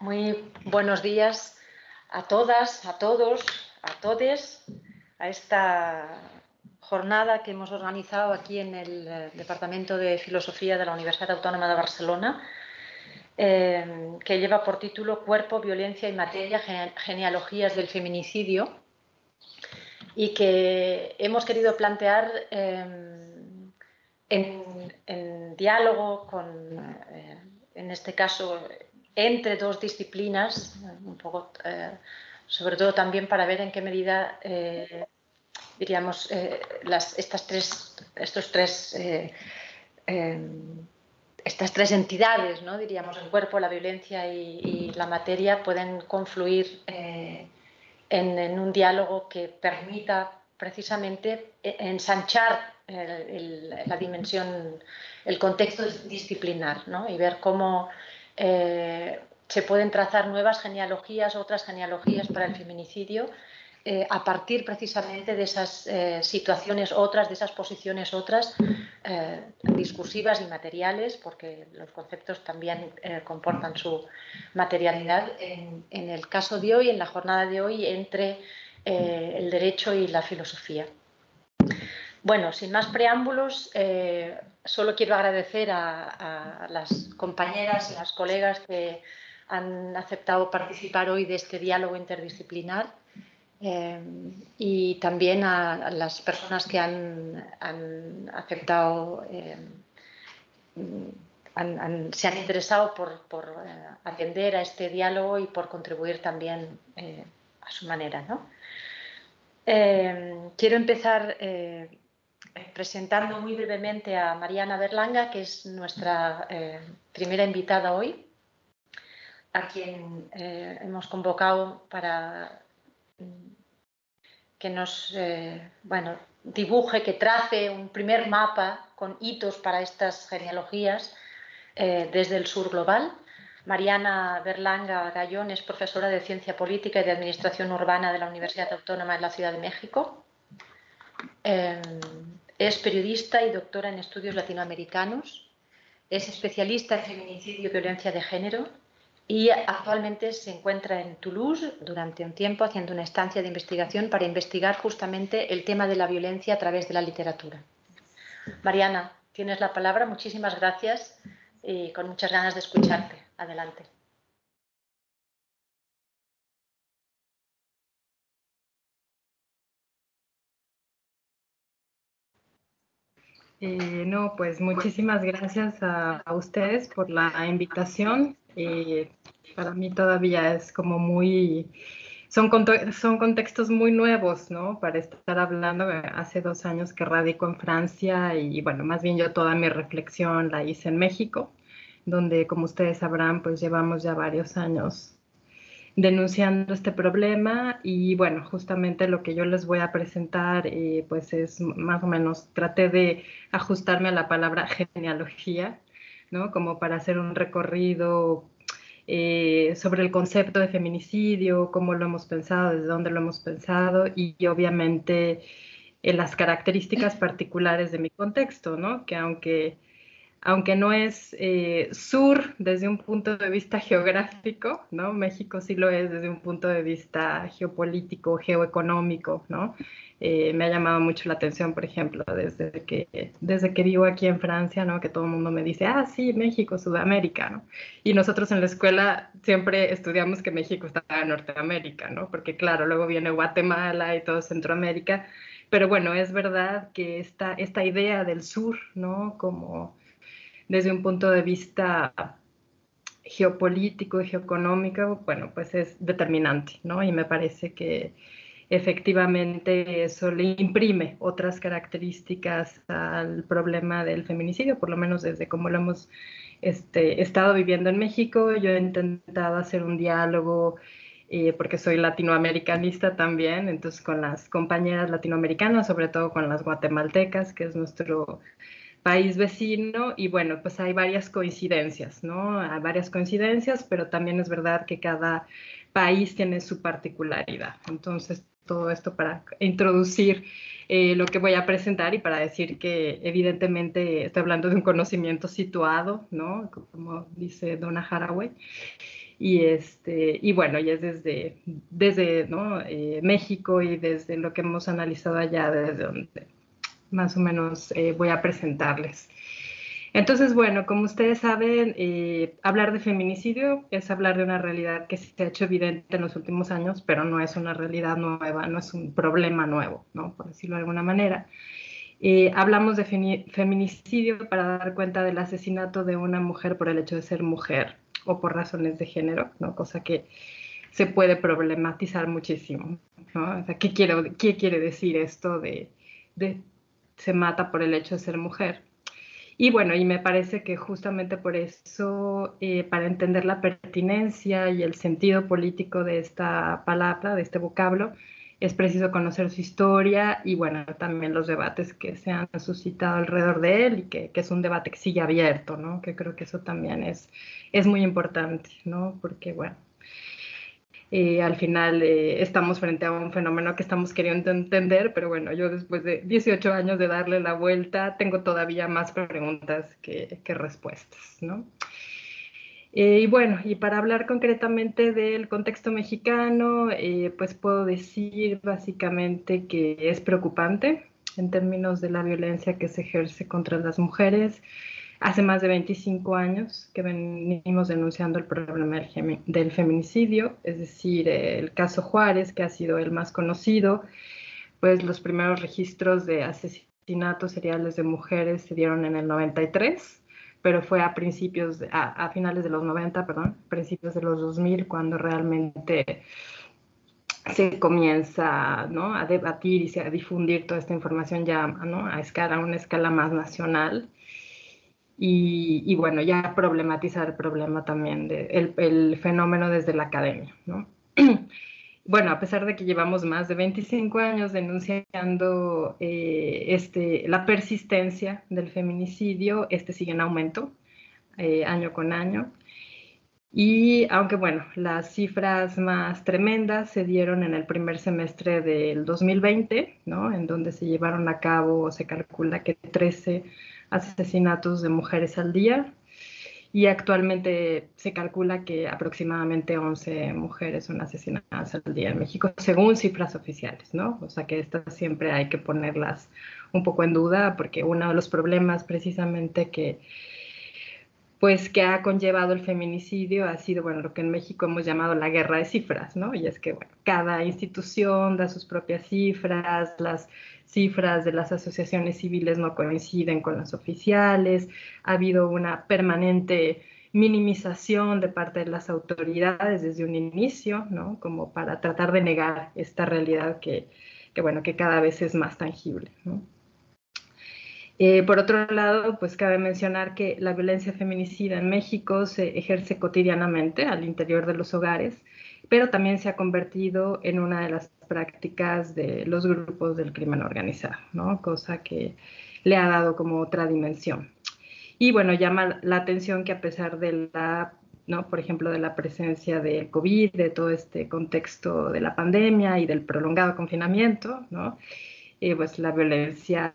Muy buenos días a todas, a todos, a todes, a esta jornada que hemos organizado aquí en el eh, Departamento de Filosofía de la Universidad Autónoma de Barcelona, eh, que lleva por título Cuerpo, Violencia y Materia, genealogías del feminicidio, y que hemos querido plantear eh, en, diálogo con, en este caso, entre dos disciplinas, eh, sobre todo también para ver en qué medida, eh, diríamos, eh, estas tres, estos tres, estas tres entidades, ¿no? diríamos, el cuerpo, la violencia y, la materia, pueden confluir en, un diálogo que permita precisamente ensanchar la dimensión, el contexto disciplinar ¿no? y ver cómo eh, se pueden trazar nuevas genealogías, otras genealogías para el feminicidio, eh, a partir precisamente de esas eh, situaciones otras, de esas posiciones otras, discursivas y materiales, porque los conceptos también comportan su materialidad, en, el caso de hoy, en la jornada de hoy, entre el derecho y la filosofía. Bueno, sin más preámbulos, solo quiero agradecer a, las compañeras y las colegas que han aceptado participar hoy de este diálogo interdisciplinar eh, y también a, las personas que han, aceptado, eh, se han interesado por, atender a este diálogo y por contribuir también a su manera. quiero empezar presentando muy brevemente a Mariana Berlanga, que es nuestra eh, primera invitada hoy, a quien eh, hemos convocado para que nos eh, bueno, dibuje, que trace un primer mapa con hitos para estas genealogías desde el sur global. Mariana Berlanga Gallón es profesora de Ciencia Política y de Administración Urbana de la Universidad Autónoma de la Ciudad de México. Es periodista y doctora en estudios latinoamericanos. Es especialista en feminicidio y violencia de género y actualmente se encuentra en Toulouse durante un tiempo haciendo una estancia de investigación para investigar justamente el tema de la violencia a través de la literatura. Mariana, tienes la palabra. Muchísimas gracias y con muchas ganas de escucharte. Adelante. Eh, no, pues muchísimas gracias a, ustedes por la invitación. Eh, para mí todavía es como muy, son, son contextos muy nuevos, ¿no? Para estar hablando, hace dos años que radico en Francia y bueno, más bien yo toda mi reflexión la hice en México, donde como ustedes sabrán, pues llevamos ya varios años denunciando este problema y bueno, justamente lo que yo les voy a presentar eh, pues es más o menos, traté de ajustarme a la palabra genealogía, ¿no? Como para hacer un recorrido eh, sobre el concepto de feminicidio, cómo lo hemos pensado, desde dónde lo hemos pensado y, obviamente en las características particulares de mi contexto, ¿no? Que aunque aunque no es eh, sur desde un punto de vista geográfico, ¿no? México sí lo es desde un punto de vista geopolítico, geoeconómico, ¿no? Eh, me ha llamado mucho la atención, por ejemplo, desde que, desde que vivo aquí en Francia, ¿no? Que todo el mundo me dice, ah, sí, México, Sudamérica, ¿no? Y nosotros en la escuela siempre estudiamos que México está en Norteamérica, ¿no? Porque claro, luego viene Guatemala y todo Centroamérica, pero bueno, es verdad que esta, esta idea del sur, ¿no? Como desde un punto de vista geopolítico y geoeconómico, bueno, pues es determinante, ¿no? Y me parece que efectivamente eso le imprime otras características al problema del feminicidio, por lo menos desde cómo lo hemos este, estado viviendo en México. Yo he intentado hacer un diálogo eh, porque soy latinoamericanista también, entonces con las compañeras latinoamericanas, sobre todo con las guatemaltecas, que es nuestro país vecino y bueno, pues hay varias coincidencias, ¿no? Hay varias coincidencias, pero también es verdad que cada país tiene su particularidad. Entonces, todo esto para introducir eh, lo que voy a presentar y para decir que evidentemente estoy hablando de un conocimiento situado, ¿no? Como dice Donna Haraway. Y, este, y bueno, y es desde, desde eh, México y desde lo que hemos analizado allá, desde donde más o menos eh, voy a presentarles. Entonces, bueno, como ustedes saben, eh, hablar de feminicidio es hablar de una realidad que se ha hecho evidente en los últimos años, pero no es una realidad nueva, no es un problema nuevo, ¿no? Por decirlo de alguna manera. Eh, hablamos de feminicidio para dar cuenta del asesinato de una mujer por el hecho de ser mujer o por razones de género, ¿no? Cosa que se puede problematizar muchísimo, ¿no? O sea, ¿qué, quiero, ¿qué quiere decir esto de se mata por el hecho de ser mujer? Y bueno, y me parece que justamente por eso, eh, para entender la pertinencia y el sentido político de esta palabra, de este vocablo, es preciso conocer su historia y bueno, también los debates que se han suscitado alrededor de él y que, que, es un debate que sigue abierto, ¿no? Que creo que eso también es, es muy importante, ¿no? Porque bueno, eh, al final eh, estamos frente a un fenómeno que estamos queriendo entender, pero bueno, yo después de 18 años de darle la vuelta, tengo todavía más preguntas que, respuestas, ¿no? Eh, y bueno, y para hablar concretamente del contexto mexicano, pues puedo decir básicamente que es preocupante en términos de la violencia que se ejerce contra las mujeres Hace más de 25 años que venimos denunciando el problema del feminicidio, es decir, el caso Juárez, que ha sido el más conocido, pues los primeros registros de asesinatos seriales de mujeres se dieron en el 93, pero fue a principios, a, finales de los 90, perdón, principios de los 2000, cuando realmente se comienza ¿no? a debatir y a difundir toda esta información ya a, escala, a una escala más nacional y, bueno, ya problematizar el problema también, de, el, fenómeno desde la academia, ¿no? bueno, a pesar de que llevamos más de 25 años denunciando eh, este, la persistencia del feminicidio, este sigue en aumento eh, año con año. Y aunque bueno, las cifras más tremendas se dieron en el primer semestre del 2020, ¿no? En donde se llevaron a cabo, se calcula que 13 asesinatos de mujeres al día y actualmente se calcula que aproximadamente 11 mujeres son asesinadas al día en México, según cifras oficiales, ¿no? O sea que estas siempre hay que ponerlas un poco en duda porque uno de los problemas precisamente que pues que ha conllevado el feminicidio ha sido, bueno, lo que en México hemos llamado la guerra de cifras, ¿no? Y es que, bueno, cada institución da sus propias cifras, las cifras de las asociaciones civiles no coinciden con las oficiales, ha habido una permanente minimización de parte de las autoridades desde un inicio, ¿no? Como para tratar de negar esta realidad que, que bueno, que cada vez es más tangible, ¿no? Eh, por otro lado, pues cabe mencionar que la violencia feminicida en México se ejerce cotidianamente al interior de los hogares, pero también se ha convertido en una de las prácticas de los grupos del crimen organizado, ¿no? Cosa que le ha dado como otra dimensión. Y bueno, llama la atención que a pesar de la, ¿no? Por ejemplo, de la presencia del COVID, de todo este contexto de la pandemia y del prolongado confinamiento, ¿no? Eh, pues la violencia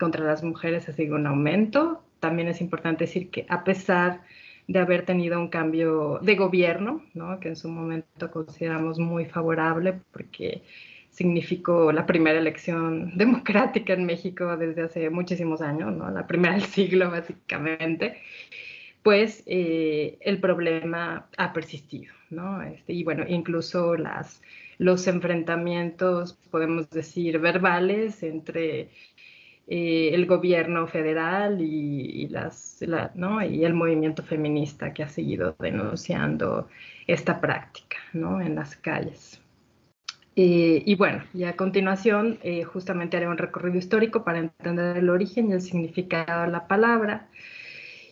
contra las mujeres ha sido un aumento. También es importante decir que a pesar de haber tenido un cambio de gobierno, ¿no? que en su momento consideramos muy favorable porque significó la primera elección democrática en México desde hace muchísimos años, ¿no? la primera del siglo básicamente, pues eh, el problema ha persistido. ¿no? Este, y bueno, incluso las, los enfrentamientos, podemos decir, verbales entre eh, el gobierno federal y, las, y el movimiento feminista que ha seguido denunciando esta práctica ¿no? en las calles. Eh, y bueno, y a continuación eh, justamente haré un recorrido histórico para entender el origen y el significado de la palabra.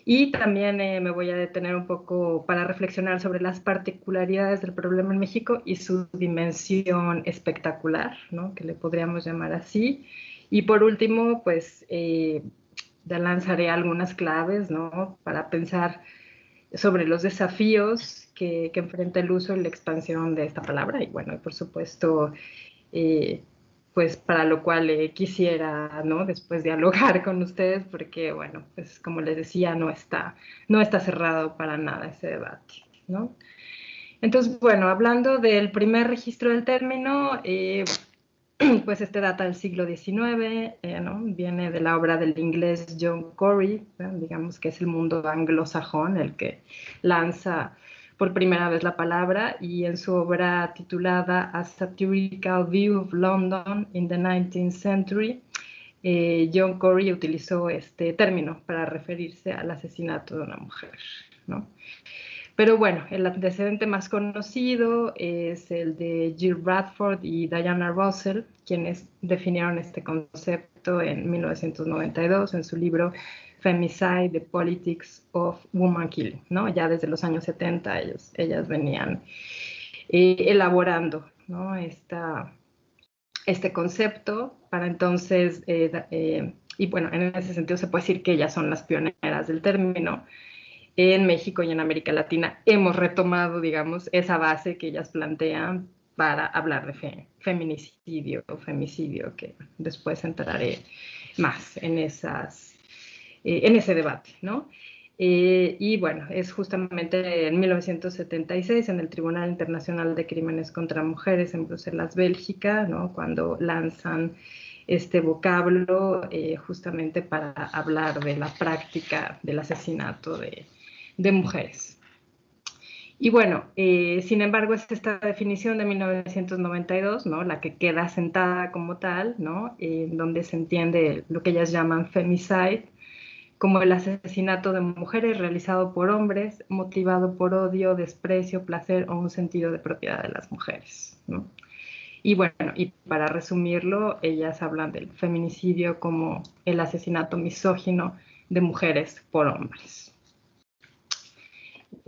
Y también me voy a detener un poco para reflexionar sobre las particularidades del problema en México y su dimensión espectacular, ¿no? que le podríamos llamar así, y por último, pues eh, ya lanzaré algunas claves ¿no? para pensar sobre los desafíos que, que, enfrenta el uso y la expansión de esta palabra. Y bueno, por supuesto, eh, pues para lo cual eh, quisiera, ¿no? Después dialogar con ustedes, porque bueno, pues como les decía, no está, no está cerrado para nada ese debate, ¿no? Entonces, bueno, hablando del primer registro del término, pues este data del siglo XIX, eh, ¿no? viene de la obra del inglés John Corey, digamos que es el mundo anglosajón el que lanza por primera vez la palabra y en su obra titulada A Satirical View of London in the 19th Century, eh, John Corey utilizó este término para referirse al asesinato de una mujer. ¿no? Pero bueno, el antecedente más conocido es el de Jill Bradford y Diana Russell, quienes definieron este concepto en 1992 en su libro Femicide, The Politics of Woman Killing, ¿no? Ya desde los años 70 ellos, ellas venían eh, elaborando, ¿no? Esta, este concepto para entonces, eh, eh, y bueno, en ese sentido se puede decir que ellas son las pioneras del término, en México y en América Latina hemos retomado, digamos, esa base que ellas plantean para hablar de feminicidio o femicidio, que después entraré más en, esas, eh, en ese debate, ¿no? Eh, y bueno, es justamente en 1976 en el Tribunal Internacional de Crímenes contra Mujeres en Bruselas, Bélgica, ¿no? cuando lanzan este vocablo eh, justamente para hablar de la práctica del asesinato de, de mujeres. Y bueno, eh, sin embargo, es esta definición de 1992, ¿no? la que queda sentada como tal, ¿no? en donde se entiende lo que ellas llaman femicide, como el asesinato de mujeres realizado por hombres, motivado por odio, desprecio, placer o un sentido de propiedad de las mujeres. ¿no? Y bueno, y para resumirlo, ellas hablan del feminicidio como el asesinato misógino de mujeres por hombres.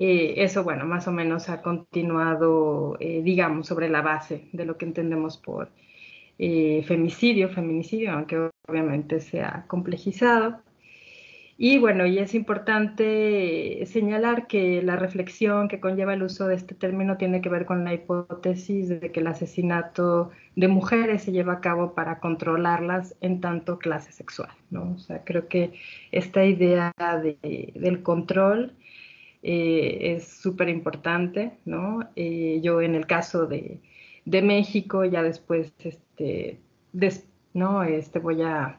Eh, eso, bueno, más o menos ha continuado, eh, digamos, sobre la base de lo que entendemos por eh, femicidio, feminicidio, aunque obviamente se ha complejizado. Y bueno, y es importante señalar que la reflexión que conlleva el uso de este término tiene que ver con la hipótesis de que el asesinato de mujeres se lleva a cabo para controlarlas en tanto clase sexual, ¿no? O sea, creo que esta idea del control eh, es súper importante, ¿no? Eh, yo en el caso de, México, ya después, este, ¿no? Este, voy a,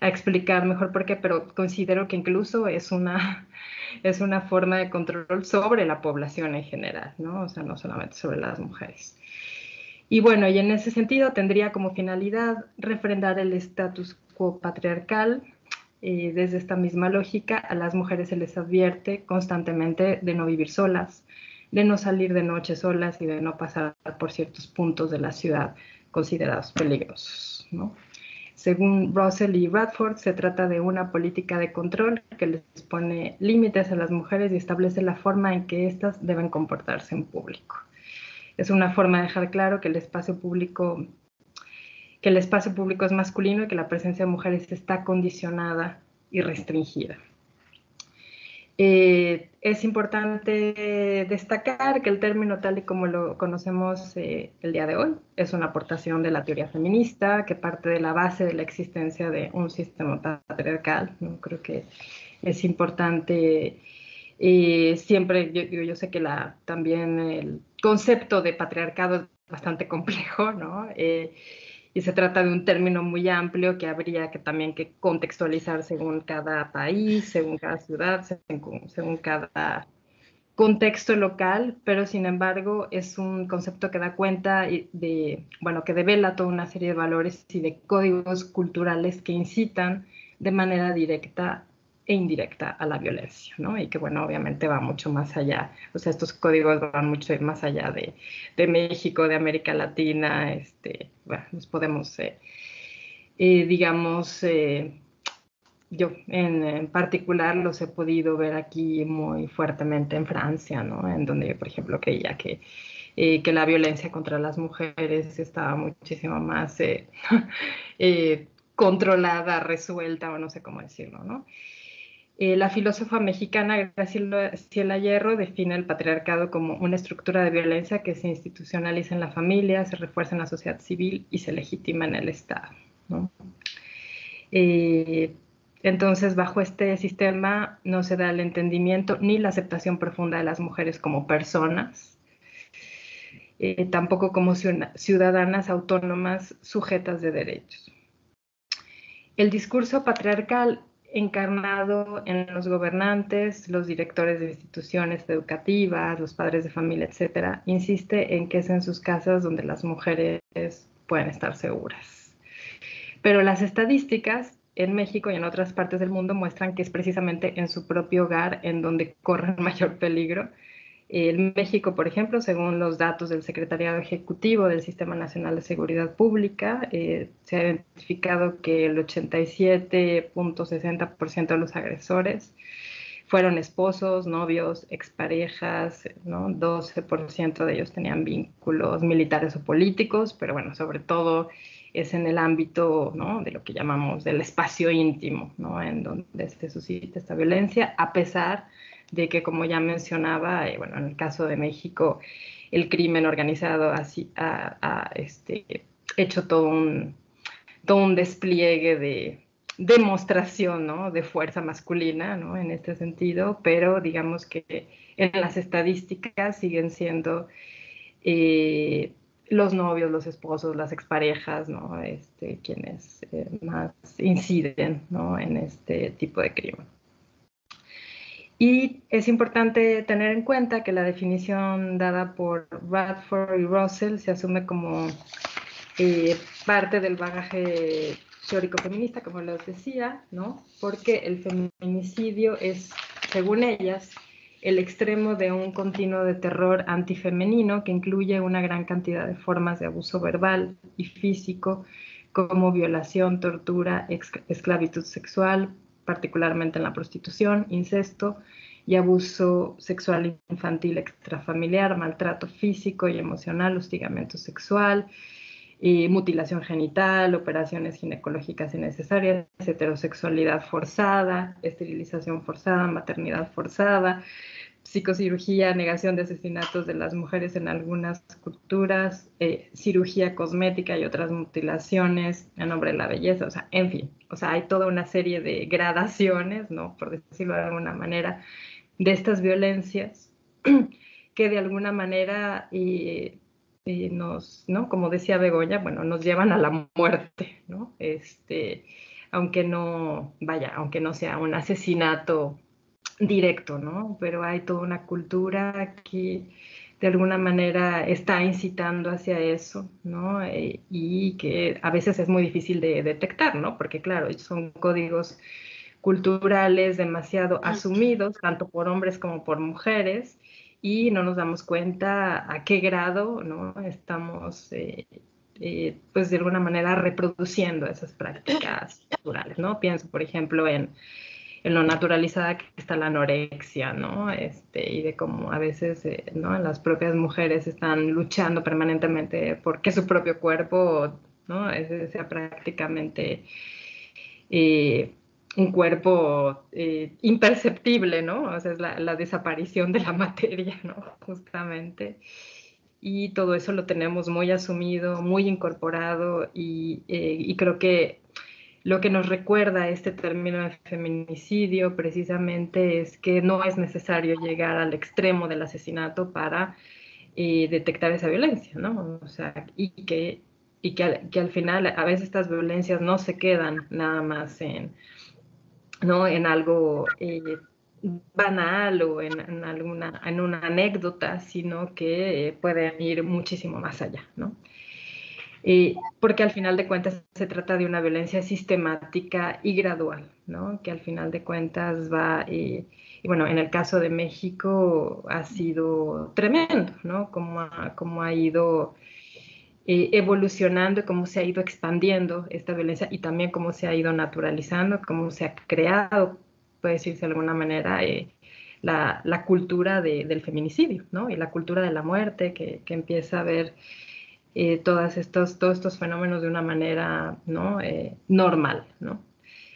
explicar mejor por qué, pero considero que incluso es una, es una forma de control sobre la población en general, ¿no? O sea, no solamente sobre las mujeres. Y bueno, y en ese sentido tendría como finalidad refrendar el status quo patriarcal, eh, desde esta misma lógica, a las mujeres se les advierte constantemente de no vivir solas, de no salir de noche solas y de no pasar por ciertos puntos de la ciudad considerados peligrosos. Según Russell y Radford, se trata de una política de control que les pone límites a las mujeres y establece la forma en que éstas deben comportarse en público. Es una forma de dejar claro que el espacio público que el espacio público es masculino y que la presencia de mujeres está condicionada y restringida. Eh, es importante destacar que el término tal y como lo conocemos eh, el día de hoy es una aportación de la teoría feminista que parte de la base de la existencia de un sistema patriarcal. ¿no? Creo que es importante eh, siempre, yo, yo, sé que la, también el concepto de patriarcado es bastante complejo, ¿no? Y se trata de un término muy amplio que habría que también que contextualizar según cada país, según cada ciudad, según, cada contexto local, pero sin embargo es un concepto que da cuenta de, bueno, que devela toda una serie de valores y de códigos culturales que incitan de manera directa e indirecta a la violencia, ¿no? Y que, bueno, obviamente va mucho más allá, o sea, estos códigos van mucho más allá de, de México, de América Latina, este, bueno, nos podemos, eh, eh, digamos, eh, yo en, particular los he podido ver aquí muy fuertemente en Francia, ¿no? En donde yo, por ejemplo, creía que, que la violencia contra las mujeres estaba muchísimo más controlada, resuelta, o no sé cómo decirlo, ¿no? Eh, la filósofa mexicana Graciela Hierro define el patriarcado como una estructura de violencia que se institucionaliza en la familia, se refuerza en la sociedad civil y se legitima en el Estado. Eh, entonces, bajo este sistema no se da el entendimiento ni la aceptación profunda de las mujeres como personas, eh, tampoco como ciudadanas autónomas sujetas de derechos. El discurso patriarcal encarnado en los gobernantes, los directores de instituciones educativas, los padres de familia, etcétera, insiste en que es en sus casas donde las mujeres pueden estar seguras. Pero las estadísticas en México y en otras partes del mundo muestran que es precisamente en su propio hogar en donde corren mayor peligro en México, por ejemplo, según los datos del Secretariado Ejecutivo del Sistema Nacional de Seguridad Pública, eh, se ha identificado que el 87.60% de los agresores fueron esposos, novios, exparejas, ¿no? 12% de ellos tenían vínculos militares o políticos, pero bueno, sobre todo es en el ámbito ¿no? de lo que llamamos del espacio íntimo, ¿no? en donde se suscita esta violencia, a pesar de que, como ya mencionaba, eh, bueno, en el caso de México, el crimen organizado ha, este, hecho todo un, despliegue de demostración de fuerza masculina en este sentido, pero digamos que en las estadísticas siguen siendo eh, los novios, los esposos, las exparejas, ¿no? este, quienes eh, más inciden en este tipo de crimen. Y es importante tener en cuenta que la definición dada por Radford y Russell se asume como eh, parte del bagaje teórico feminista, como les decía, ¿no? Porque el feminicidio es, según ellas, el extremo de un continuo de terror antifemenino que incluye una gran cantidad de formas de abuso verbal y físico, como violación, tortura, esclavitud sexual, particularmente en la prostitución, incesto y abuso sexual infantil extrafamiliar, maltrato físico y emocional, hostigamiento sexual, mutilación genital, operaciones ginecológicas innecesarias, heterosexualidad forzada, esterilización forzada, maternidad forzada, psicocirugía, negación de asesinatos de las mujeres en algunas culturas, eh, cirugía cosmética y otras mutilaciones en nombre de la belleza, o sea, en fin, o sea, hay toda una serie de gradaciones, ¿no? Por decirlo de alguna manera, de estas violencias que de alguna manera eh, eh, nos, ¿no? Como decía Begoña, bueno, nos llevan a la muerte, ¿no? Este, aunque no, vaya, aunque no sea un asesinato directo, ¿no? Pero hay toda una cultura que de alguna manera está incitando hacia eso, ¿no? Eh, y que a veces es muy difícil de detectar, ¿no? Porque claro, son códigos culturales demasiado asumidos, tanto por hombres como por mujeres, y no nos damos cuenta a qué grado, ¿no? Estamos... Eh, eh, pues de alguna manera reproduciendo esas prácticas culturales, ¿no? Pienso, por ejemplo, en en lo naturalizada que está la anorexia, ¿no? Este, y de cómo a veces, eh, ¿no? Las propias mujeres están luchando permanentemente porque su propio cuerpo, ¿no? sea prácticamente eh, un cuerpo eh, imperceptible, ¿no? O sea, es la, desaparición de la materia, ¿no? Justamente. Y todo eso lo tenemos muy asumido, muy incorporado y, y creo que lo que nos recuerda este término de feminicidio precisamente es que no es necesario llegar al extremo del asesinato para eh, detectar esa violencia, ¿no? O sea, y que, y que, al, final a veces estas violencias no se quedan nada más en, ¿no? en algo eh, banal o en, alguna, en una anécdota, sino que eh, pueden ir muchísimo más allá, ¿no? Porque al final de cuentas se trata de una violencia sistemática y gradual. Que al final de cuentas va, y bueno, en el caso de México ha sido tremendo, ¿no? Cómo ha, cómo ha ido eh, evolucionando, cómo se ha ido expandiendo esta violencia y también cómo se ha ido naturalizando, cómo se ha creado, puede decirse de alguna manera, eh, la, la, cultura de, del feminicidio, ¿no? Y la cultura de la muerte que, que empieza a ver eh, estos, todos estos fenómenos de una manera ¿no? Eh, normal, ¿no?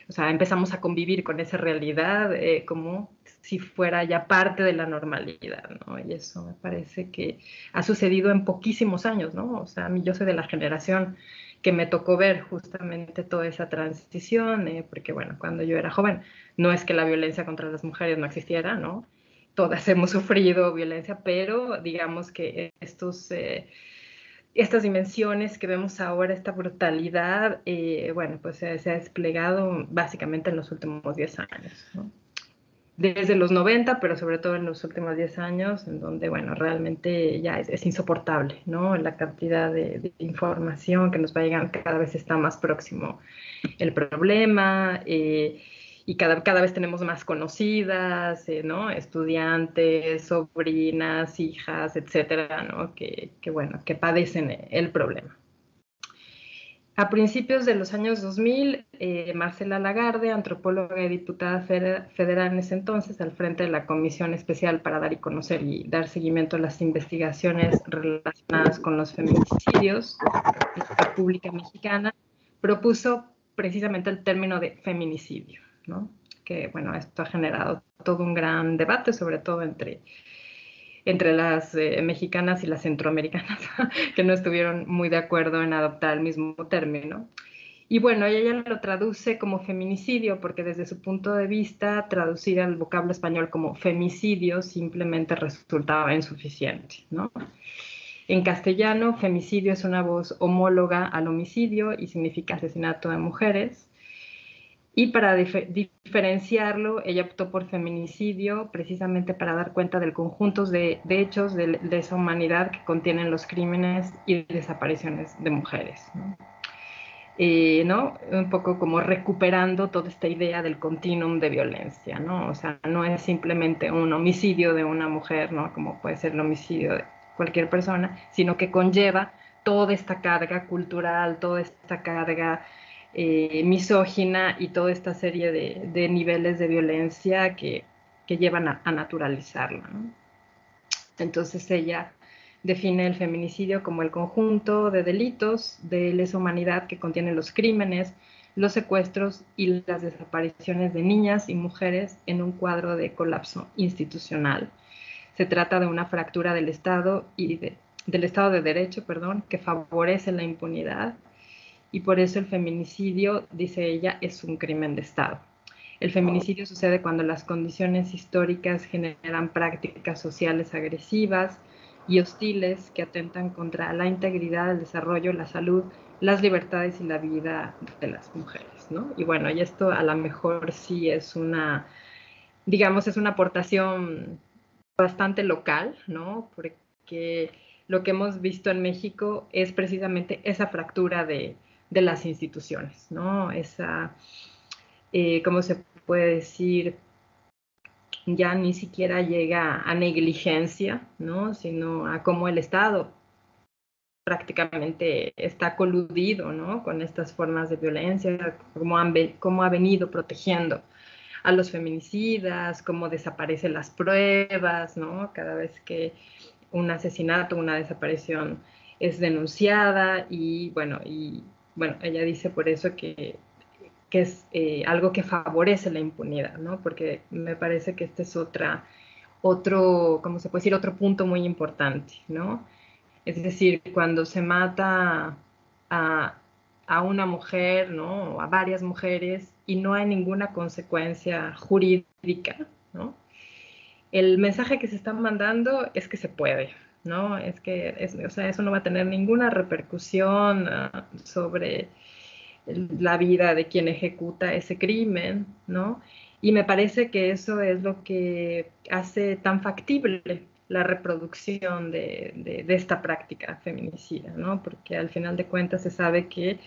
O sea, empezamos a convivir con esa realidad eh, como si fuera ya parte de la normalidad, ¿no? Y eso me parece que ha sucedido en poquísimos años, ¿no? O sea, yo soy de la generación que me tocó ver justamente toda esa transición, porque bueno, cuando yo era joven, no es que la violencia contra las mujeres no existiera, ¿no? todas hemos sufrido violencia, pero digamos que estos... Eh, estas dimensiones que vemos ahora, esta brutalidad, eh, bueno, pues se, ha desplegado básicamente en los últimos 10 años. Desde los 90, pero sobre todo en los últimos 10 años, en donde, bueno, realmente ya es, insoportable, ¿no? La cantidad de, información que nos va llegando cada vez está más próximo el problema. Eh, y cada, cada vez tenemos más conocidas, eh, ¿no? Estudiantes, sobrinas, hijas, etcétera, ¿no? Que, que, bueno, que padecen el problema. A principios de los años 2000, eh, Marcela Lagarde, antropóloga y diputada federal en ese entonces, al frente de la Comisión Especial para dar y conocer y dar seguimiento a las investigaciones relacionadas con los feminicidios en la República Mexicana, propuso precisamente el término de feminicidio. Que, bueno, esto ha generado todo un gran debate, sobre todo entre, entre las eh, mexicanas y las centroamericanas, que no estuvieron muy de acuerdo en adoptar el mismo término. Y bueno, ella lo traduce como feminicidio porque desde su punto de vista traducir al vocablo español como femicidio simplemente resultaba insuficiente, ¿no? En castellano, femicidio es una voz homóloga al homicidio y significa asesinato de mujeres. Y para diferenciarlo, ella optó por feminicidio precisamente para dar cuenta del conjunto de, hechos de, esa humanidad que contienen los crímenes y desapariciones de mujeres. ¿no? Un poco como recuperando toda esta idea del continuum de violencia, ¿no? O sea, no es simplemente un homicidio de una mujer, ¿no? Como puede ser el homicidio de cualquier persona, sino que conlleva toda esta carga cultural, toda esta carga eh, misógina y toda esta serie de, niveles de violencia que, llevan a, naturalizarlo. Entonces ella define el feminicidio como el conjunto de delitos de lesa humanidad que contienen los crímenes, los secuestros y las desapariciones de niñas y mujeres en un cuadro de colapso institucional. Se trata de una fractura del Estado y del Estado de Derecho, perdón, que favorece la impunidad y por eso el feminicidio, dice ella, es un crimen de Estado. El feminicidio sucede cuando las condiciones históricas generan prácticas sociales agresivas y hostiles que atentan contra la integridad, el desarrollo, la salud, las libertades y la vida de las mujeres, ¿no? Y bueno, y esto a lo mejor sí es una, digamos, es una aportación bastante local, ¿no? Porque lo que hemos visto en México es precisamente esa fractura de, de las instituciones, ¿no? Esa, eh, ¿cómo se puede decir? Ya ni siquiera llega a negligencia, ¿no? Sino a cómo el Estado prácticamente está coludido, ¿no? Con estas formas de violencia, cómo, han, cómo ha venido protegiendo a los feminicidas, cómo desaparecen las pruebas, ¿no? Cada vez que un asesinato, una desaparición es denunciada y bueno, y bueno, ella dice por eso que, es eh, algo que favorece la impunidad, ¿no? Porque me parece que este es otra, otro, ¿cómo se puede decir? Otro punto muy importante, ¿no? Es decir, cuando se mata a, a una mujer, ¿no? O a varias mujeres y no hay ninguna consecuencia jurídica, ¿no? El mensaje que se está mandando es que se puede, ¿no? Es que o sea, eso no va a tener ninguna repercusión ah, sobre la vida de quien ejecuta ese crimen, ¿no? Y me parece que eso es lo que hace tan factible la reproducción de, esta práctica feminicida, ¿no? Porque al final de cuentas se sabe que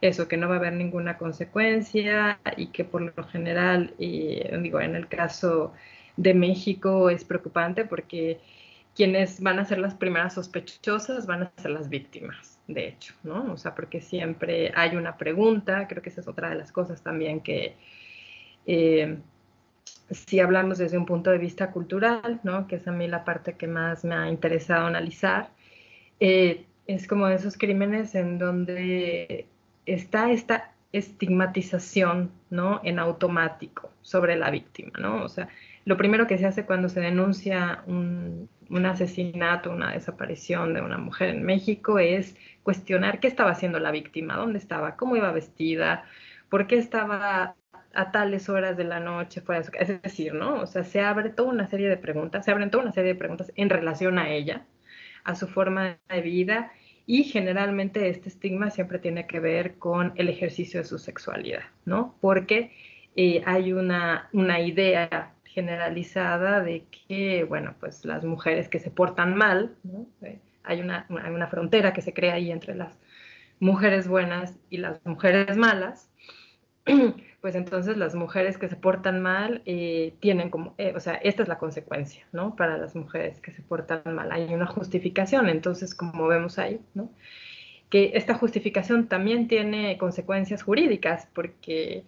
eso, que no va a haber ninguna consecuencia y que por lo general, y, digo, en el caso de México es preocupante porque quienes van a ser las primeras sospechosas van a ser las víctimas, de hecho, ¿no? O sea, porque siempre hay una pregunta, creo que esa es otra de las cosas también que, eh, si hablamos desde un punto de vista cultural, ¿no? Que es a mí la parte que más me ha interesado analizar, eh, es como esos crímenes en donde está esta estigmatización, ¿no? En automático sobre la víctima, ¿no? O sea, lo primero que se hace cuando se denuncia un, asesinato, una desaparición de una mujer en México es cuestionar qué estaba haciendo la víctima, dónde estaba, cómo iba vestida, por qué estaba a tales horas de la noche. Es decir, ¿no? O sea, se abre toda una serie de preguntas, se abren toda una serie de preguntas en relación a ella, a su forma de vida y generalmente este estigma siempre tiene que ver con el ejercicio de su sexualidad, ¿no? Porque eh, hay una, una idea generalizada de que, bueno, pues las mujeres que se portan mal. Eh, hay, una, hay una frontera que se crea ahí entre las mujeres buenas y las mujeres malas, pues entonces las mujeres que se portan mal eh, tienen como, eh, o sea, esta es la consecuencia, ¿no? Para las mujeres que se portan mal. Hay una justificación, entonces, como vemos ahí, ¿no? Que esta justificación también tiene consecuencias jurídicas, porque,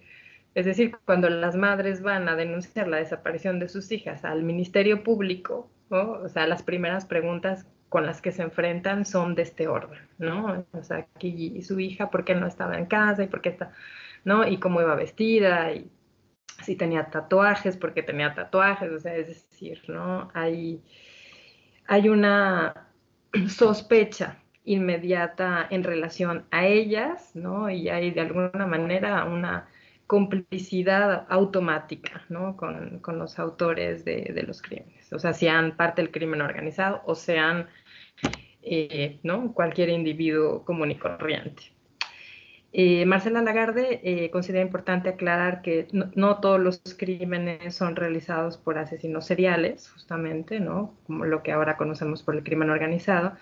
es decir, cuando las madres van a denunciar la desaparición de sus hijas al Ministerio Público. O sea, las primeras preguntas con las que se enfrentan son de este orden, ¿no? O sea, aquí su hija, ¿por qué no estaba en casa y por qué está ¿no? Y cómo iba vestida y si tenía tatuajes, porque tenía tatuajes, o sea, es decir, ¿no? Hay, hay una sospecha inmediata en relación a ellas, ¿no? Y hay de alguna manera una complicidad automática, ¿no? Con, los autores de, los crímenes, o sea, sean parte del crimen organizado o sean, eh, ¿no? Cualquier individuo común y corriente. Eh, Marcela Lagarde eh, considera importante aclarar que no, todos los crímenes son realizados por asesinos seriales, justamente, ¿no? Como lo que ahora conocemos por el crimen organizado,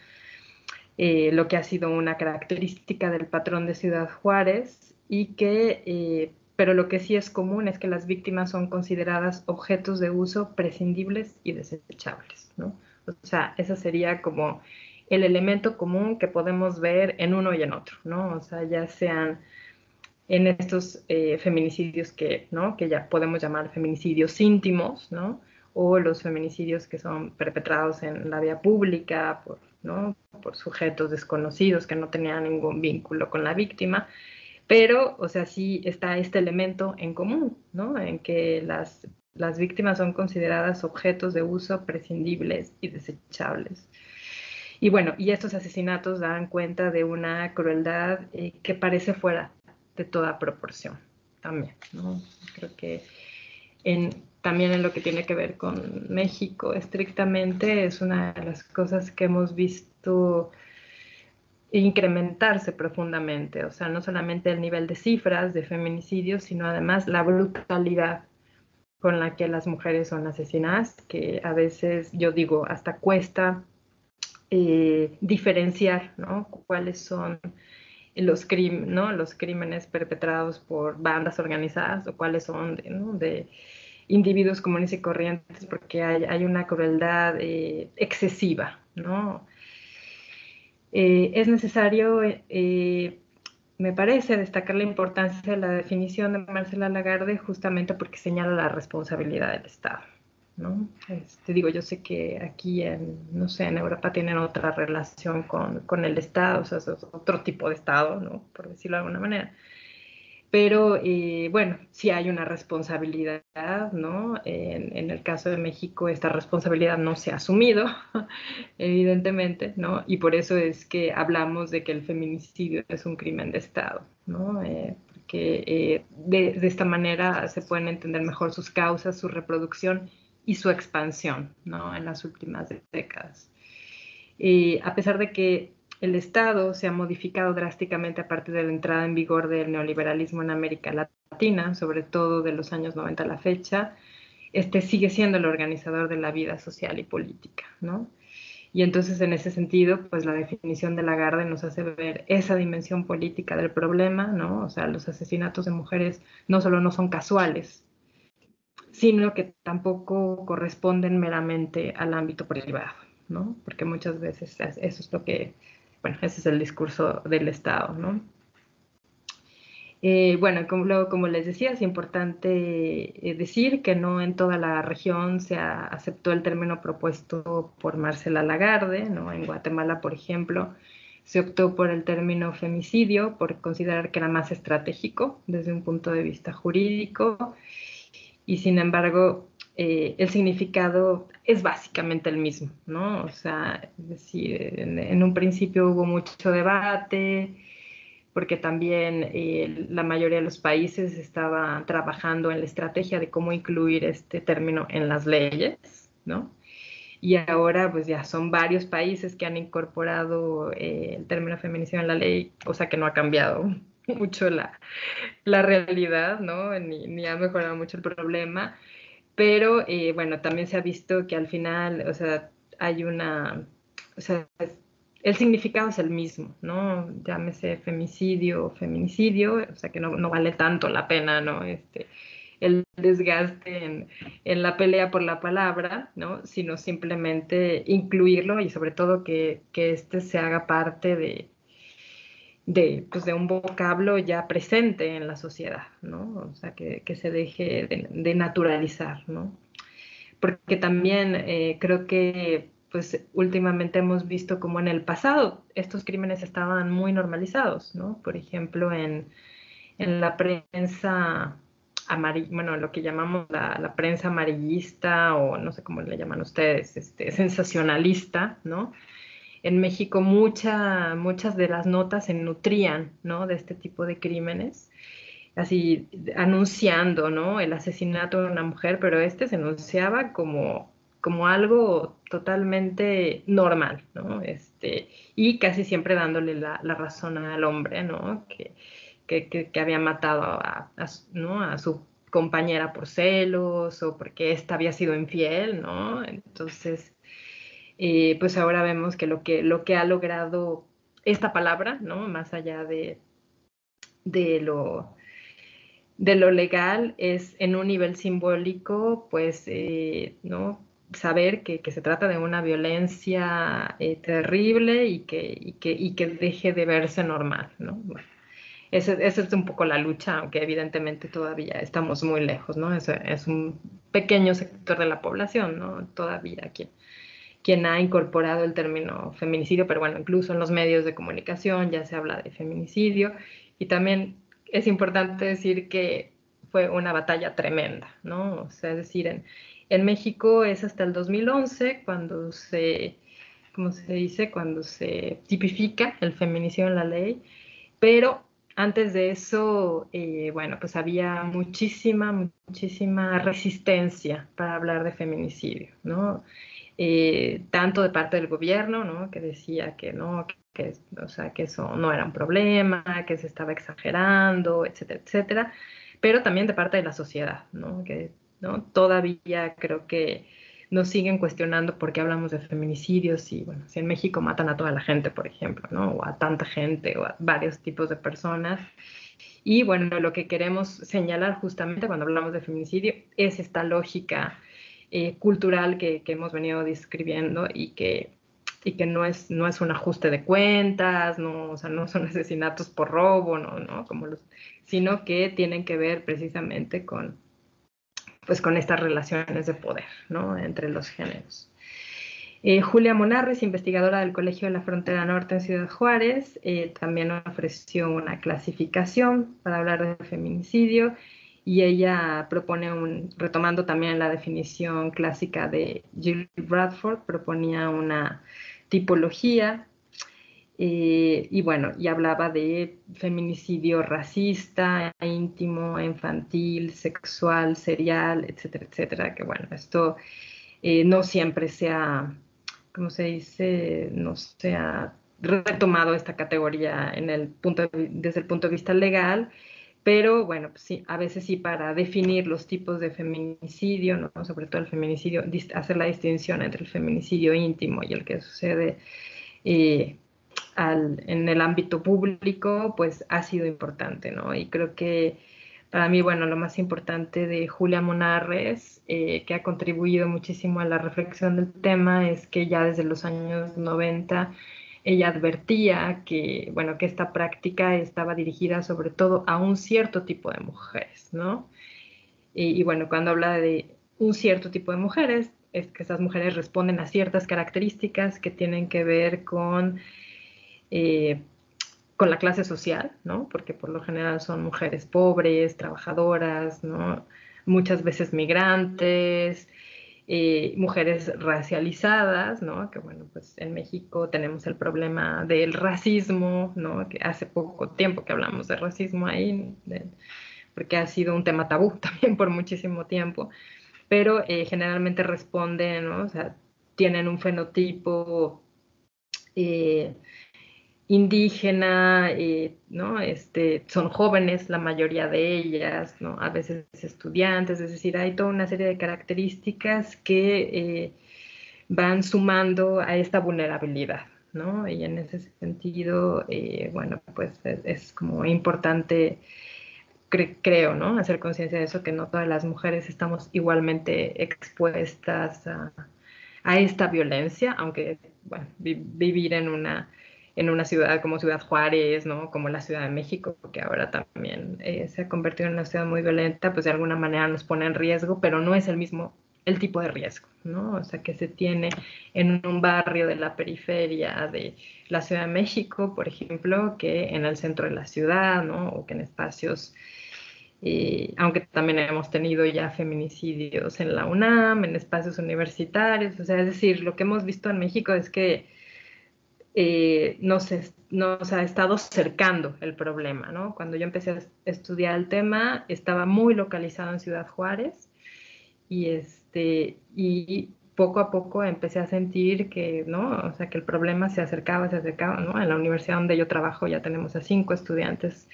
lo que ha sido una característica del patrón de Ciudad Juárez y que, pero lo que sí es común es que las víctimas son consideradas objetos de uso prescindibles y desechables, ¿no? O sea, esa sería como el elemento común que podemos ver en uno y en otro, ¿no? O sea, ya sean en estos eh, feminicidios que, ¿no? que ya podemos llamar feminicidios íntimos, ¿no? O los feminicidios que son perpetrados en la vía pública por, ¿no? por sujetos desconocidos que no tenían ningún vínculo con la víctima. Pero, o sea, sí está este elemento en común, ¿no? En que las, las víctimas son consideradas objetos de uso prescindibles y desechables. Y bueno, y estos asesinatos dan cuenta de una crueldad eh, que parece fuera de toda proporción también, ¿no? Creo que en, también en lo que tiene que ver con México estrictamente es una de las cosas que hemos visto incrementarse profundamente, o sea, no solamente el nivel de cifras de feminicidios, sino además la brutalidad con la que las mujeres son asesinadas, que a veces yo digo hasta cuesta eh, diferenciar ¿no? cuáles son los, crímenes perpetrados por bandas organizadas o cuáles son de, individuos comunes y corrientes, porque hay, una crueldad eh, excesiva. ¿no? Eh, es necesario, me parece, destacar la importancia de la definición de Marcela Lagarde justamente porque señala la responsabilidad del Estado. ¿no? Este, digo, yo sé que aquí, en, no sé, en Europa tienen otra relación con, el Estado, o sea, es otro tipo de Estado, ¿no? Por decirlo de alguna manera. Pero, eh, bueno, sí hay una responsabilidad, ¿no? En, el caso de México, esta responsabilidad no se ha asumido, evidentemente, ¿no? Y por eso es que hablamos de que el feminicidio es un crimen de Estado, ¿no? Eh, porque eh, de, esta manera se pueden entender mejor sus causas, su reproducción y su expansión ¿no? en las últimas décadas. A pesar de que el Estado se ha modificado drásticamente a partir de la entrada en vigor del neoliberalismo en América Latina, sobre todo de los años 90 a la fecha, este sigue siendo el organizador de la vida social y política, ¿no? Y entonces, en ese sentido, pues la definición de Lagarde nos hace ver esa dimensión política del problema, ¿no? O sea, los asesinatos de mujeres no solo no son casuales, sino que tampoco corresponden meramente al ámbito privado, ¿no? Porque muchas veces eso es lo que, bueno, ese es el discurso del Estado, ¿no? Eh, bueno, como, luego, como les decía, es importante eh, decir que no en toda la región se aceptó el término propuesto por Marcela Lagarde, ¿no? En Guatemala, por ejemplo, se optó por el término femicidio por considerar que era más estratégico desde un punto de vista jurídico y sin embargo eh, el significado es básicamente el mismo, ¿no? O sea, decir, en, un principio hubo mucho debate porque también eh, la mayoría de los países estaban trabajando en la estrategia de cómo incluir este término en las leyes, ¿no? Y ahora pues ya son varios países que han incorporado eh, el término feminicidio en la ley, cosa que no ha cambiado mucho la, la realidad, ¿no? Ni, ha mejorado mucho el problema. Pero eh, bueno, también se ha visto que al final, o sea, hay una, o sea, el significado es el mismo, ¿no? Llámese femicidio o feminicidio, o sea que no, no vale tanto la pena, ¿no? Este, el desgaste en, en, la pelea por la palabra, ¿no? Sino simplemente incluirlo y sobre todo que, que este se haga parte de, de, pues de un vocablo ya presente en la sociedad, ¿no? O sea, que, que se deje de, de, naturalizar, ¿no? Porque también eh, creo que pues últimamente hemos visto como en el pasado estos crímenes estaban muy normalizados, ¿no? Por ejemplo, en, en la prensa amarilla, bueno, lo que llamamos la, la, prensa amarillista o no sé cómo le llaman ustedes, este, sensacionalista, ¿no? En México mucha, muchas de las notas se nutrían, ¿no? De este tipo de crímenes, así anunciando, ¿no? El asesinato de una mujer, pero este se anunciaba como como algo totalmente normal, ¿no? Este, y casi siempre dándole la, la razón al hombre, ¿no? Que, que, que había matado a, a, ¿no? a, su compañera por celos o porque ésta había sido infiel, ¿no? Entonces, eh, pues ahora vemos que lo, que lo que ha logrado esta palabra, ¿no? Más allá de, de lo de lo legal es en un nivel simbólico, pues, eh, ¿no? saber que, que, se trata de una violencia eh, terrible y que, y, que, y que, deje de verse normal, ¿no? Esa es un poco la lucha, aunque evidentemente todavía estamos muy lejos, ¿no? Es, es un pequeño sector de la población, ¿no? Todavía quien, quien ha incorporado el término feminicidio, pero bueno, incluso en los medios de comunicación ya se habla de feminicidio y también es importante decir que fue una batalla tremenda, ¿no? O sea, es decir, en, México es hasta el 2011 cuando se, ¿cómo se dice? Cuando se tipifica el feminicidio en la ley, pero antes de eso, eh, bueno, pues había muchísima, muchísima resistencia para hablar de feminicidio, ¿no? Eh, tanto de parte del gobierno, ¿no? Que decía que no, que, o sea, que eso no era un problema, que se estaba exagerando, etcétera, etcétera, pero también de parte de la sociedad, ¿no? Que ¿no? Todavía creo que nos siguen cuestionando por qué hablamos de feminicidios y, bueno, si en México matan a toda la gente, por ejemplo, ¿no? O a tanta gente o a varios tipos de personas. Y bueno, lo que queremos señalar justamente cuando hablamos de feminicidio es esta lógica eh, cultural que, que, hemos venido describiendo y que, y no, es, un ajuste de cuentas, no, o sea, son asesinatos por robo, no, no, como los, sino que tienen que ver precisamente con, pues estas relaciones de poder ¿no? entre los géneros. Eh, Julia Monarres, investigadora del Colegio de la Frontera Norte en Ciudad Juárez, eh, también ofreció una clasificación para hablar de feminicidio y ella propone un, retomando también la definición clásica de Jill Bradford, proponía una tipología eh, y bueno, y hablaba de feminicidio racista, íntimo, infantil, sexual, serial, etcétera, etcétera, que bueno, esto eh, no siempre se ha, ¿cómo se dice? No se ha retomado esta categoría en el punto desde el punto de vista legal, pero bueno, pues sí, a veces sí para definir los tipos de feminicidio, ¿no? sobre todo el feminicidio, hacer la distinción entre el feminicidio íntimo y el que sucede eh, en el ámbito público, pues ha sido importante, ¿no? Y creo que para mí, bueno, lo más importante de Julia Monarres, eh, que ha contribuido muchísimo a la reflexión del tema, es que ya desde los años 90 ella advertía que, bueno, que esta práctica estaba dirigida sobre todo a un cierto tipo de mujeres, ¿no? Y, bueno, cuando habla de un cierto tipo de mujeres, es que esas mujeres responden a ciertas características que tienen que ver con eh, con la clase social, ¿no? Porque por lo general son mujeres pobres, trabajadoras, ¿no? Muchas veces migrantes, eh, mujeres racializadas, ¿no? Que bueno, pues en México tenemos el problema del racismo, ¿no? Que hace poco tiempo que hablamos de racismo ahí, porque ha sido un tema tabú también por muchísimo tiempo, pero eh, generalmente responden, ¿no? O sea, tienen un fenotipo eh, indígena, eh, ¿no? Este, son jóvenes la mayoría de ellas, ¿no? A veces estudiantes, es decir, hay toda una serie de características que eh, van sumando a esta vulnerabilidad, ¿no? Y en ese sentido, bueno, pues es, como importante creo, ¿no? Hacer conciencia de eso, que no todas las mujeres estamos igualmente expuestas a, esta violencia, aunque vivir en una, en una ciudad como Ciudad Juárez, ¿no? como la Ciudad de México, que ahora también eh, se ha convertido en una ciudad muy violenta, pues de alguna manera nos pone en riesgo, pero no es el mismo el tipo de riesgo, ¿no? O sea, que se tiene en un barrio de la periferia de la Ciudad de México, por ejemplo, que en el centro de la ciudad, ¿no? O que en espacios aunque también hemos tenido ya feminicidios en la UNAM, en espacios universitarios, o sea, es decir, lo que hemos visto en México es que eh, nos, nos, ha estado cercando el problema, ¿no? Cuando yo empecé a estudiar el tema, estaba muy localizado en Ciudad Juárez y, este, y poco a poco empecé a sentir que, ¿no? O sea, que el problema se acercaba, se acercaba, ¿no? En la universidad donde yo trabajo ya tenemos a cinco estudiantes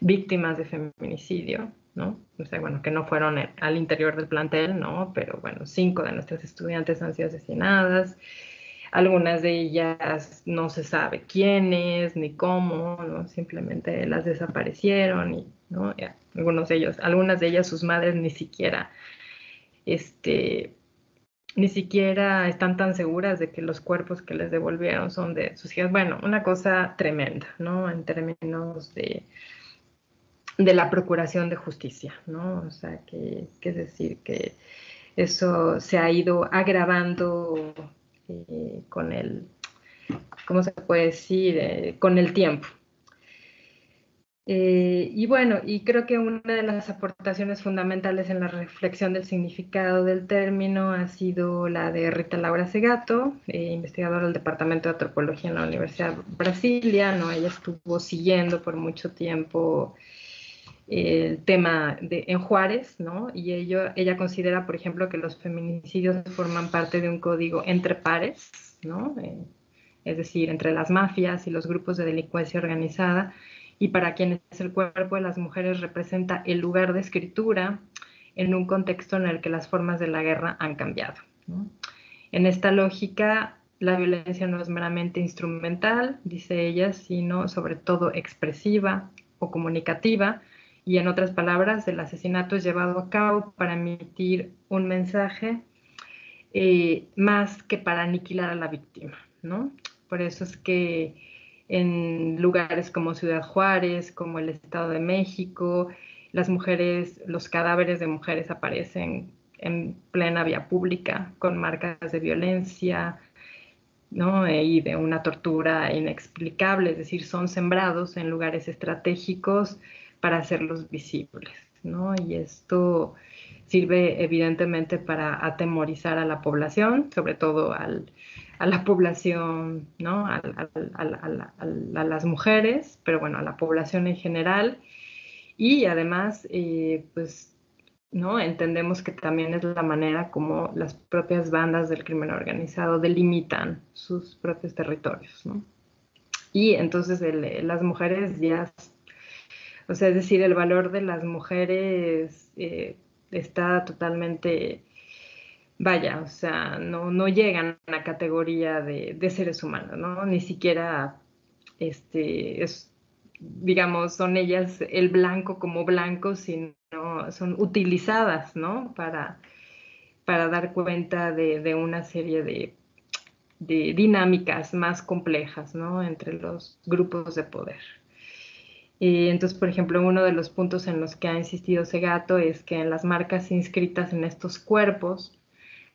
víctimas de feminicidio, ¿no? O sea, bueno, que no fueron al interior del plantel, ¿no? Pero bueno, cinco de nuestras estudiantes han sido asesinadas. Algunas de ellas no se sabe quiénes ni cómo. Simplemente las desaparecieron y, ¿no? algunos de ellos, algunas de ellas, sus madres ni siquiera, este, ni siquiera están tan seguras de que los cuerpos que les devolvieron son de sus hijas. Bueno, una cosa tremenda, ¿no? En términos de, de la procuración de justicia, ¿no? O sea, que, es decir, que eso se ha ido agravando eh, con el, ¿cómo se puede decir? Eh, con el tiempo. Eh, y bueno, y creo que una de las aportaciones fundamentales en la reflexión del significado del término ha sido la de Rita Laura Segato, investigadora del Departamento de Antropología en la Universidad Brasilia, ¿no? Ella estuvo siguiendo por mucho tiempo el tema de, en Juárez, ¿no? Y ella considera, por ejemplo, que los feminicidios forman parte de un código entre pares, ¿no? Eh, es decir, entre las mafias y los grupos de delincuencia organizada, y para quienes el cuerpo de las mujeres representa el lugar de escritura en un contexto en el que las formas de la guerra han cambiado. En esta lógica, la violencia no es meramente instrumental, dice ella, sino sobre todo expresiva o comunicativa, y en otras palabras, el asesinato es llevado a cabo para emitir un mensaje eh, más que para aniquilar a la víctima, ¿no? Por eso es que en lugares como Ciudad Juárez, como el Estado de México, las mujeres, los cadáveres de mujeres aparecen en plena vía pública con marcas de violencia, ¿no? y de una tortura inexplicable, es decir, son sembrados en lugares estratégicos para hacerlos visibles, ¿no? Y esto sirve evidentemente para atemorizar a la población, sobre todo a la población, ¿no? A, las mujeres, pero bueno, a la población en general. Y además, eh, pues, ¿no? Entendemos que también es la manera como las propias bandas del crimen organizado delimitan sus propios territorios, ¿no? Y entonces las mujeres ya o sea, es decir, el valor de las mujeres eh, está totalmente, vaya, o sea, no, no llegan a la categoría de, seres humanos, ¿no? Ni siquiera, este, es, digamos, son ellas el blanco como blanco, sino son utilizadas, ¿no? Para, para dar cuenta de, una serie de, de dinámicas más complejas, ¿no? Entre los grupos de poder. Y entonces, por ejemplo, uno de los puntos en los que ha insistido Segato es que en las marcas inscritas en estos cuerpos,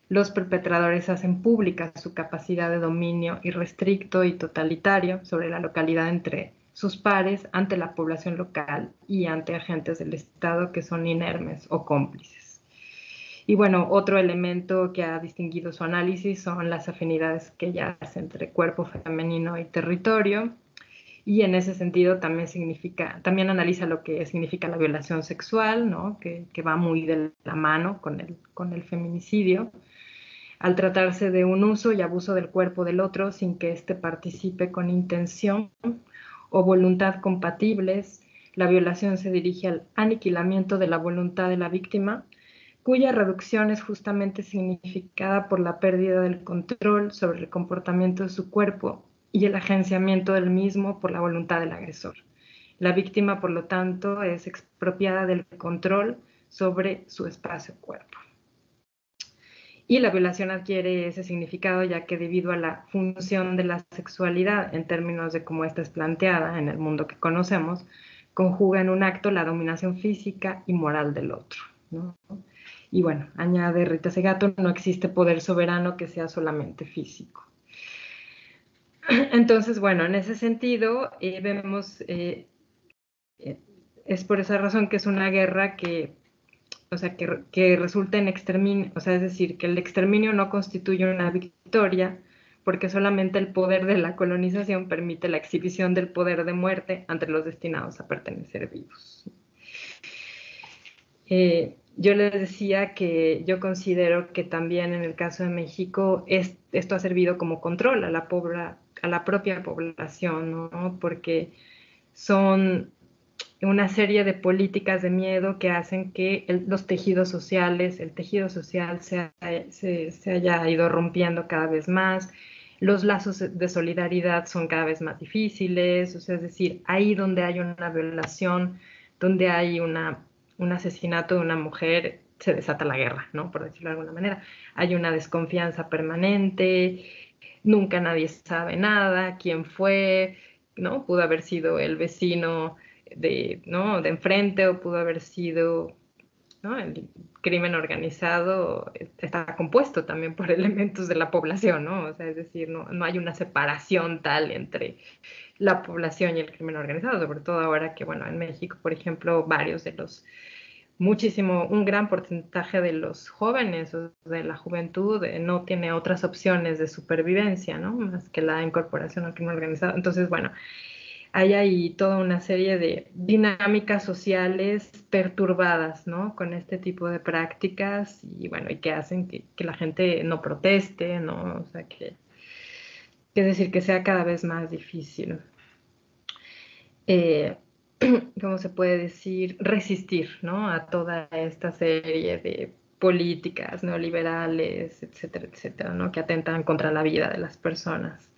los perpetradores hacen pública su capacidad de dominio irrestricto y totalitario sobre la localidad entre sus pares, ante la población local y ante agentes del Estado que son inermes o cómplices. Y bueno, otro elemento que ha distinguido su análisis son las afinidades que ella hace entre cuerpo femenino y territorio. Y en ese sentido también significa, también analiza lo que significa la violación sexual, ¿no? que, que va muy de la mano con el, con el feminicidio al tratarse de un uso y abuso del cuerpo del otro sin que éste participe con intención o voluntad compatibles, la violación se dirige al aniquilamiento de la voluntad de la víctima, cuya reducción es justamente significada por la pérdida del control sobre el comportamiento de su cuerpo y el agenciamiento del mismo por la voluntad del agresor. La víctima, por lo tanto, es expropiada del control sobre su espacio-cuerpo. Y la violación adquiere ese significado ya que debido a la función de la sexualidad en términos de cómo esta es planteada en el mundo que conocemos, conjuga en un acto la dominación física y moral del otro. Y bueno, añade Rita Segato, no existe poder soberano que sea solamente físico. Entonces, bueno, en ese sentido, eh, vemos, eh, eh, es por esa razón que es una guerra que o sea, que, resulta en exterminio, o sea, es decir, que el exterminio no constituye una victoria, porque solamente el poder de la colonización permite la exhibición del poder de muerte entre los destinados a pertenecer vivos. Yo les decía que yo considero que también en el caso de México esto ha servido como control a la, a la propia población, ¿no? porque son una serie de políticas de miedo que hacen que los tejidos sociales, el tejido social se, haya ido rompiendo cada vez más, los lazos de solidaridad son cada vez más difíciles, o sea, es decir, ahí donde hay una violación, donde hay una, un asesinato de una mujer, se desata la guerra, ¿no? Por decirlo de alguna manera. Hay una desconfianza permanente, nunca nadie sabe nada, quién fue, ¿no? Pudo haber sido el vecino de, ¿no? de enfrente o pudo haber sido ¿no? el crimen organizado está compuesto también por elementos de la población, ¿no? O sea, es decir, no, no, hay una separación tal entre la población y el crimen organizado, sobre todo ahora que, bueno, en México, por ejemplo, varios de los, muchísimo, un gran porcentaje de los jóvenes o de la juventud eh, no tiene otras opciones de supervivencia, ¿no? Más que la incorporación al crimen organizado. Entonces, bueno, hay ahí toda una serie de dinámicas sociales perturbadas, ¿no? Con este tipo de prácticas y bueno, y que hacen que, la gente no proteste, ¿no? O sea, que, es decir, que sea cada vez más difícil. Eh, ¿Cómo se puede decir? Resistir, ¿no? A toda esta serie de políticas neoliberales, etcétera, etcétera, ¿no? Que atentan contra la vida de las personas.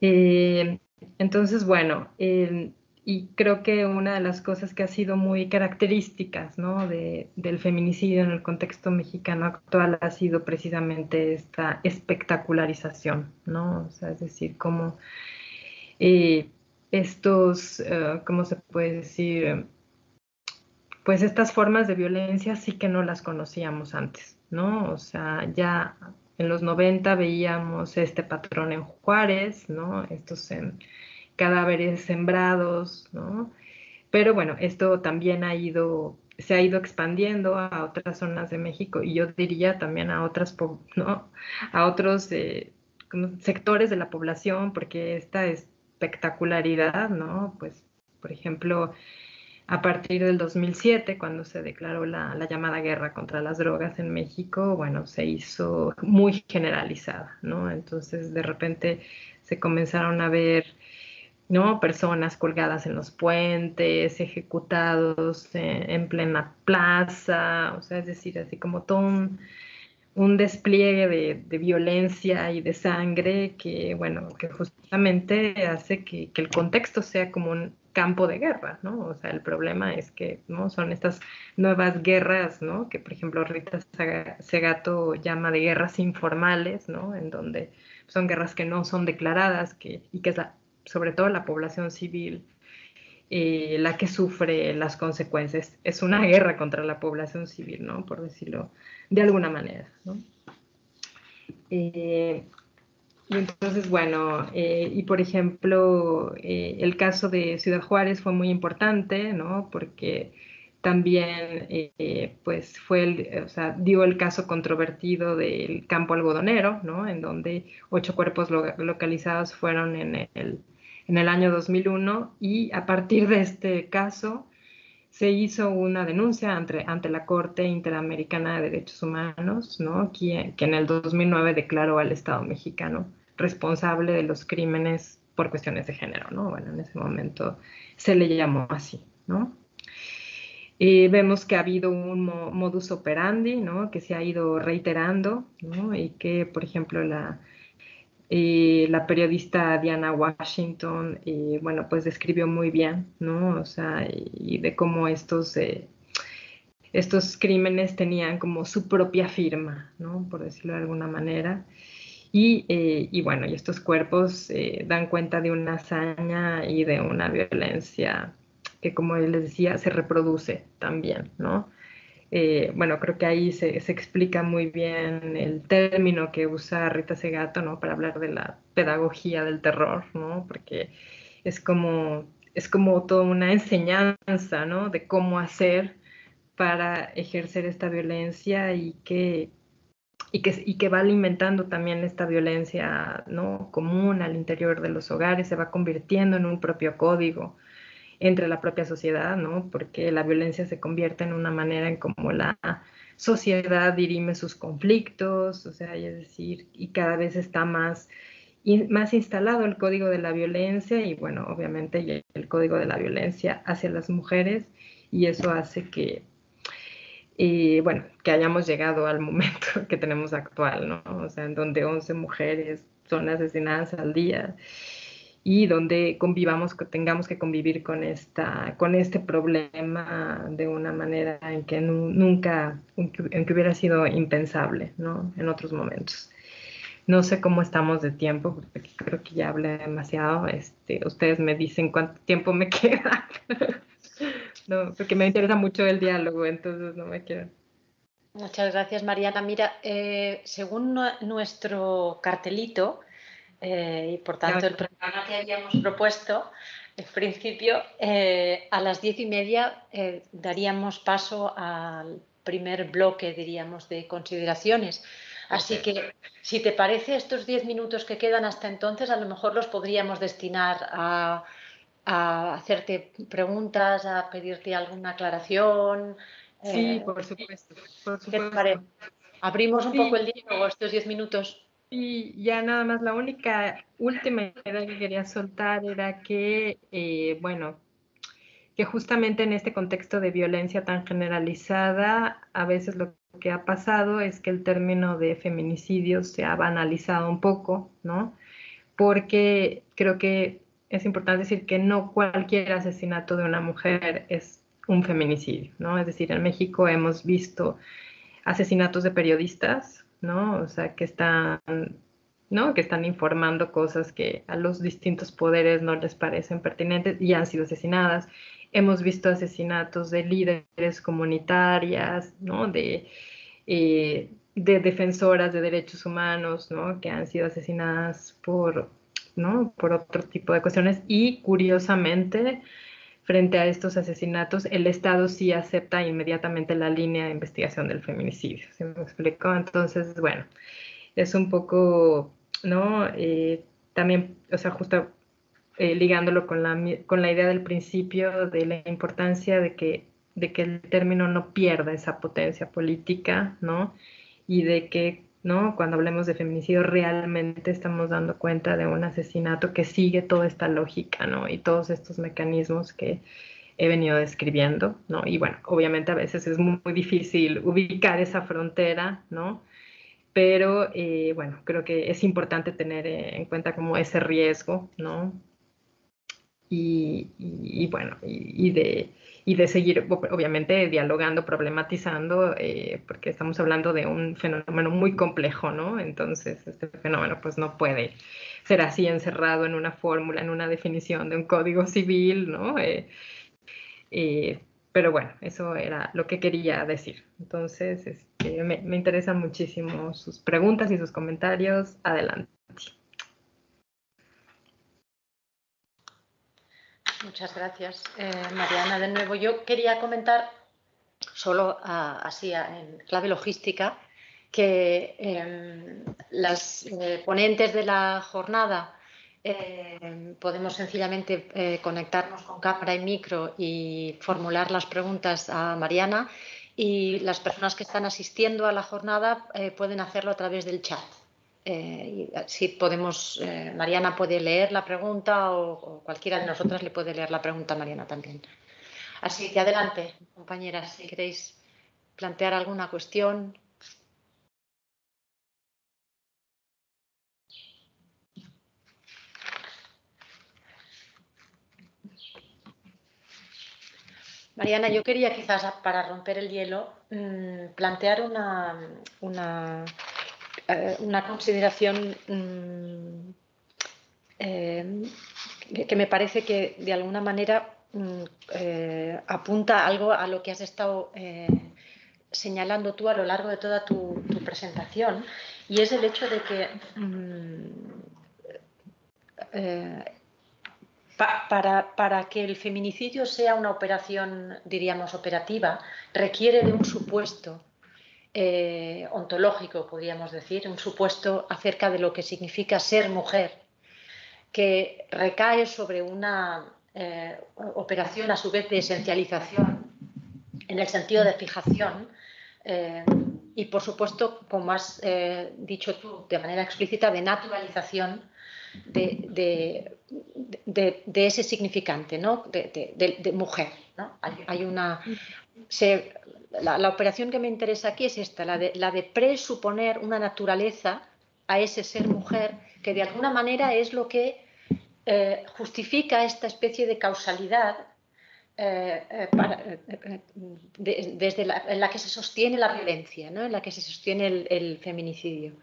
Eh, entonces, bueno, y creo que una de las cosas que ha sido muy características ¿no? del feminicidio en el contexto mexicano actual ha sido precisamente esta espectacularización, ¿no? O sea, es decir, como eh, estos, uh, ¿cómo se puede decir? Pues estas formas de violencia sí que no las conocíamos antes, ¿no? O sea, ya en los 90 veíamos este patrón en Juárez, ¿no? Estos cadáveres sembrados, ¿no? Pero bueno, esto también ha ido, se ha ido expandiendo a otras zonas de México y yo diría también a otras, ¿no? A otros eh, sectores de la población, porque esta espectacularidad, ¿no? Pues, por ejemplo, a partir del 2007, cuando se declaró la, llamada guerra contra las drogas en México, bueno, se hizo muy generalizada, ¿no? Entonces, de repente se comenzaron a ver, ¿no? Personas colgadas en los puentes, ejecutados en, plena plaza, o sea, es decir, así como todo un, despliegue de, violencia y de sangre que, bueno, que justamente hace que, el contexto sea como un campo de guerra, ¿no? O sea, el problema es que, ¿no? Son estas nuevas guerras, ¿no? Que, por ejemplo, Rita Segato llama de guerras informales, ¿no? En donde son guerras que no son declaradas que, y que es sobre todo la población civil eh, la que sufre las consecuencias. Es una guerra contra la población civil, ¿no? Por decirlo de alguna manera, ¿no? Eh, y entonces, bueno, eh, y por ejemplo, eh, el caso de Ciudad Juárez fue muy importante, ¿no? Porque también eh, pues fue el, o sea, dio el caso controvertido del campo algodonero, ¿no? En donde ocho cuerpos localizados fueron en el, en el año 2001 y a partir de este caso se hizo una denuncia ante, ante la Corte Interamericana de Derechos Humanos, ¿no? que, que en el 2009 declaró al Estado mexicano responsable de los crímenes por cuestiones de género, ¿no? Bueno, en ese momento se le llamó así, ¿no? Eh, vemos que ha habido un modus operandi, ¿no? Que se ha ido reiterando, ¿no? Y que, por ejemplo, la, eh, la periodista Diana Washington, eh, bueno, pues describió muy bien, ¿no? O sea, y de cómo estos, estos crímenes tenían como su propia firma, ¿no? Por decirlo de alguna manera. Y, y bueno, y estos cuerpos dan cuenta de una hazaña y de una violencia que como les decía, se reproduce también, ¿no? Eh, bueno, creo que ahí se, explica muy bien el término que usa Rita Segato, ¿no? Para hablar de la pedagogía del terror, ¿no? Porque es como, es como toda una enseñanza, ¿no? De cómo hacer para ejercer esta violencia y que, y que, y que va alimentando también esta violencia, ¿no? Común al interior de los hogares, se va convirtiendo en un propio código entre la propia sociedad, ¿no? Porque la violencia se convierte en una manera en cómo la sociedad dirime sus conflictos, o sea, es decir, y cada vez está más, más instalado el código de la violencia y bueno, obviamente el código de la violencia hacia las mujeres y eso hace que, eh, bueno, que hayamos llegado al momento que tenemos actual, ¿no? O sea, en donde 11 mujeres son asesinadas al día y donde convivamos, tengamos que convivir con, esta, con este problema de una manera en que nunca, en que hubiera sido impensable, ¿no? En otros momentos. No sé cómo estamos de tiempo, porque creo que ya hablé demasiado. Este, ustedes me dicen cuánto tiempo me queda. No, porque me interesa mucho el diálogo, entonces no me quiero. Muchas gracias, Mariana. Mira, eh, según nuestro cartelito, eh, y por tanto el programa que habíamos propuesto, en principio, eh, a las diez y media daríamos paso al primer bloque, diríamos, de consideraciones. Así que, si te parece, estos diez minutos que quedan hasta entonces, a lo mejor los podríamos destinar a, hacerte preguntas, a pedirte alguna aclaración. Sí, por supuesto. Abrimos un poco el diálogo estos diez minutos. Y ya nada más, la única última idea que quería soltar era que, eh, bueno, que justamente en este contexto de violencia tan generalizada, a veces lo que ha pasado es que el término de feminicidio se ha banalizado un poco, ¿no? Porque creo que es importante decir que no cualquier asesinato de una mujer es un feminicidio, ¿no? Es decir, en México hemos visto asesinatos de periodistas, ¿no? O sea, que están, ¿no? Que están informando cosas que a los distintos poderes no les parecen pertinentes y han sido asesinadas. Hemos visto asesinatos de líderes comunitarias, ¿no? De, eh, de defensoras de derechos humanos, ¿no? Que han sido asesinadas por, ¿no? Por otro tipo de cuestiones y curiosamente frente a estos asesinatos, el Estado sí acepta inmediatamente la línea de investigación del feminicidio. ¿Se me explicó? Entonces, bueno, es un poco, ¿no? Eh, también, o sea, justo eh, ligándolo con la, con la idea del principio de la importancia de que, de que el término no pierda esa potencia política, ¿no? Y de que ¿no? Cuando hablemos de feminicidio, realmente estamos dando cuenta de un asesinato que sigue toda esta lógica, ¿no? Y todos estos mecanismos que he venido describiendo, ¿no? Y bueno, obviamente a veces es muy, difícil ubicar esa frontera, ¿no? Pero eh, bueno, creo que es importante tener en cuenta como ese riesgo, ¿no? Y, bueno, y de y de seguir, obviamente, dialogando, problematizando, eh, porque estamos hablando de un fenómeno muy complejo, ¿no? Entonces, este fenómeno pues no puede ser así encerrado en una fórmula, en una definición de un código civil, ¿no? Eh, eh, pero bueno, eso era lo que quería decir. Entonces, este, me, me interesan muchísimo sus preguntas y sus comentarios. Adelante. Muchas gracias, eh, Mariana. De nuevo, yo quería comentar solo así en clave logística, que em, las eh, ponentes de la jornada em, podemos sencillamente eh, conectarnos con cámara y micro y formular las preguntas a Mariana y las personas que están asistiendo a la jornada eh, pueden hacerlo a través del chat. Y así podemos, Mariana puede leer la pregunta o, o, cualquiera de nosotras le puede leer la pregunta a Mariana también. Así que adelante, compañeras, si queréis plantear alguna cuestión. Mariana, yo quería quizás para romper el hielo mm, plantear una, una, eh, consideración mm, eh, que me parece que de alguna manera mm, eh, apunta algo a lo que has estado señalando tú a lo largo de toda tu, presentación y es el hecho de que para, que el feminicidio sea una operación, diríamos, operativa, requiere de un supuesto eh, ontológico, podríamos decir, un supuesto acerca de lo que significa ser mujer, que recae sobre una eh, operación a su vez de esencialización, en el sentido de fijación, eh, y por supuesto, como has dicho tú de manera explícita, de naturalización de, ese significante, ¿no? de, mujer. Hay, una, la, operación que me interesa aquí es esta, la de, la de presuponer una naturaleza a ese ser mujer que de alguna manera es lo que eh, justifica esta especie de causalidad eh, eh, desde la, en la que se sostiene la violencia, ¿no? en la que se sostiene el feminicidio.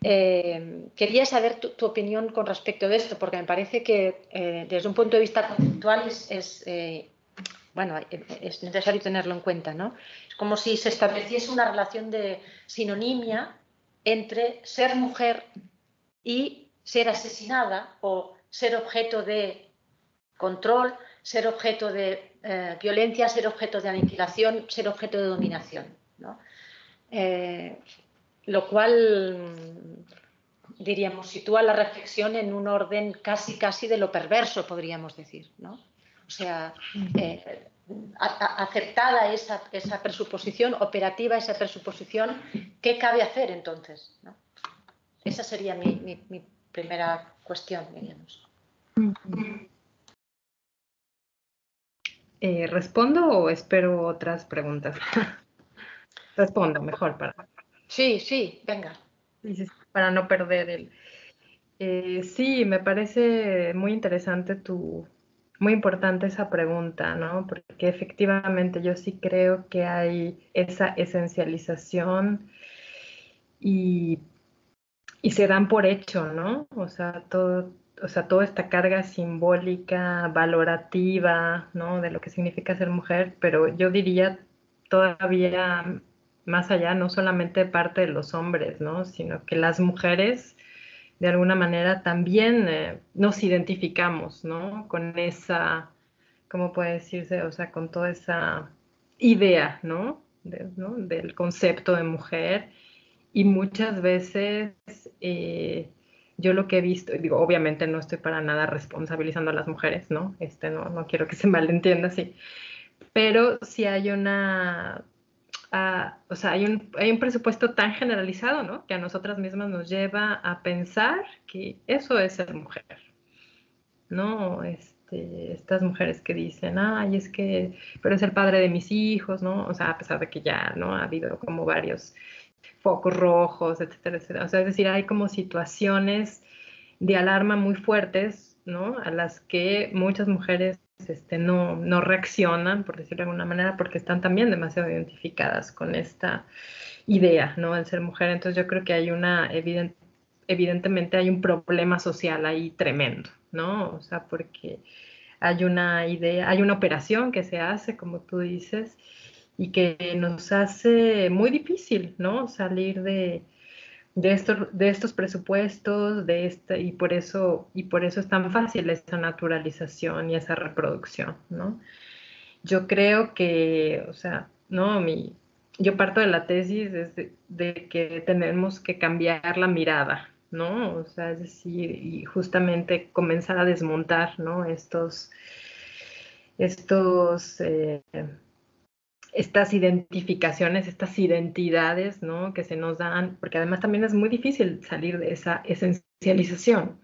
Quería saber tu, opinión con respecto de esto, porque me parece que desde un punto de vista conceptual es, eh, bueno, es necesario tenerlo en cuenta. ¿no? Es como si se estableciese una relación de sinonimia entre ser mujer y ser asesinada o ser objeto de control, ser objeto de violencia, ser objeto de aniquilación, ser objeto de dominación. ¿no? lo cual, diríamos, sitúa la reflexión en un orden casi, casi de lo perverso, podríamos decir, ¿no? O sea, eh, aceptada esa, esa, presuposición, operativa esa presuposición, ¿qué cabe hacer entonces? Esa sería mi, primera cuestión, diríamos. Eh, ¿Respondo o espero otras preguntas? Respondo mejor para. Sí, sí, venga. Para no perder el... Eh, sí, me parece muy interesante tu, muy importante esa pregunta, ¿no? Porque efectivamente yo sí creo que hay esa esencialización y, y se dan por hecho, ¿no? O sea, todo, o sea, toda esta carga simbólica, valorativa, ¿no? De lo que significa ser mujer, pero yo diría todavía más allá, no solamente parte de los hombres, ¿no? Sino que las mujeres, de alguna manera, también eh, nos identificamos, ¿no? Con esa, ¿cómo puede decirse? O sea, con toda esa idea, ¿no? Del concepto de mujer. Y muchas veces eh, yo lo que he visto, digo, obviamente no estoy para nada responsabilizando a las mujeres, ¿no? Este, no, no quiero que se malentienda así. Pero si hay una o sea, hay un, hay un presupuesto tan generalizado, ¿no? Que a nosotras mismas nos lleva a pensar que eso es ser mujer, ¿no? Este, estas mujeres que dicen, ay, es que, pero es el padre de mis hijos, ¿no? O sea, a pesar de que ya, ¿no? Ha habido como varios focos rojos, etcétera, etcétera. O sea, es decir, hay como situaciones de alarma muy fuertes, ¿no? A las que muchas mujeres este, no, no reaccionan, por decirlo de alguna manera, porque están también demasiado identificadas con esta idea, ¿no? El ser mujer. Entonces yo creo que hay una, evidentemente hay un problema social ahí tremendo, ¿no? O sea, porque hay una idea, hay una operación que se hace, como tú dices, y que nos hace muy difícil, ¿no? Salir de, de estos, de estos presupuestos, de este, y por eso, y por eso es tan fácil esa naturalización y esa reproducción, ¿no? Yo creo que, o sea, ¿no? Mi, yo parto de la tesis de, que tenemos que cambiar la mirada, ¿no? O sea, es decir, y justamente comenzar a desmontar, ¿no? Estos, estos, eh, estas identificaciones, estas identidades, ¿no? Que se nos dan, porque además también es muy difícil salir de esa esencialización.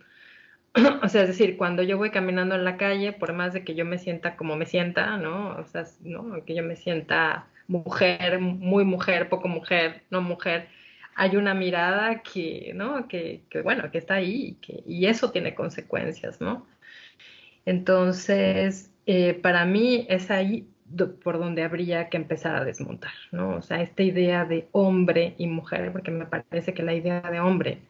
o sea, es decir, cuando yo voy caminando en la calle, por más de que yo me sienta como me sienta, ¿no? O sea, ¿no? que yo me sienta mujer, muy mujer, poco mujer, no mujer, hay una mirada que, ¿no? Que, bueno, que está ahí y, que, y eso tiene consecuencias, ¿no? Entonces, eh, para mí es ahí por donde habría que empezar a desmontar, ¿no? O sea, esta idea de hombre y mujer, porque me parece que la idea de hombre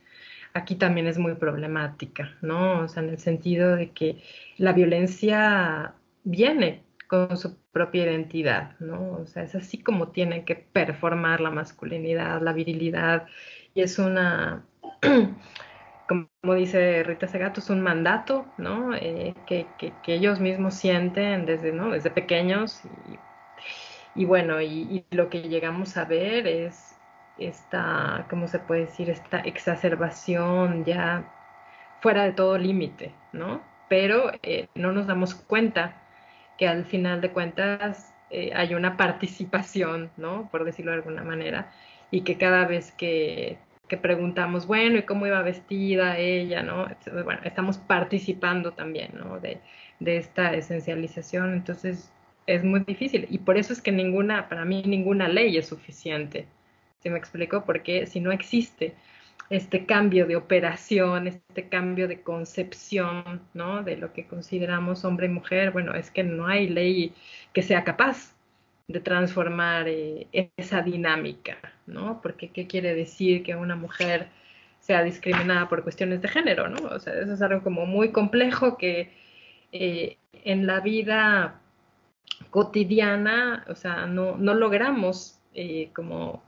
aquí también es muy problemática, ¿no? O sea, en el sentido de que la violencia viene con su propia identidad, ¿no? O sea, es así como tiene que performar la masculinidad, la virilidad, y es una, como dice Rita Segato, es un mandato, ¿no? Eh, que, ellos mismos sienten desde, ¿no? desde pequeños, y, bueno, y, lo que llegamos a ver es esta, ¿cómo se puede decir? Esta exacerbación ya fuera de todo límite, ¿no? Pero eh, no nos damos cuenta que al final de cuentas eh, hay una participación, ¿no? Por decirlo de alguna manera, y que cada vez que, preguntamos, bueno, ¿y cómo iba vestida ella, ¿no? Bueno, estamos participando también, ¿no? De, de esta esencialización, entonces es muy difícil y por eso es que ninguna, para mí ninguna ley es suficiente. ¿Sí me explico? Porque si no existe este cambio de operación, este cambio de concepción, ¿no? De lo que consideramos hombre y mujer, bueno, es que no hay ley que sea capaz de transformar eh, esa dinámica, ¿no? Porque ¿qué quiere decir que una mujer sea discriminada por cuestiones de género, ¿no? O sea, eso es algo como muy complejo que eh, en la vida cotidiana, o sea, no, no logramos eh, como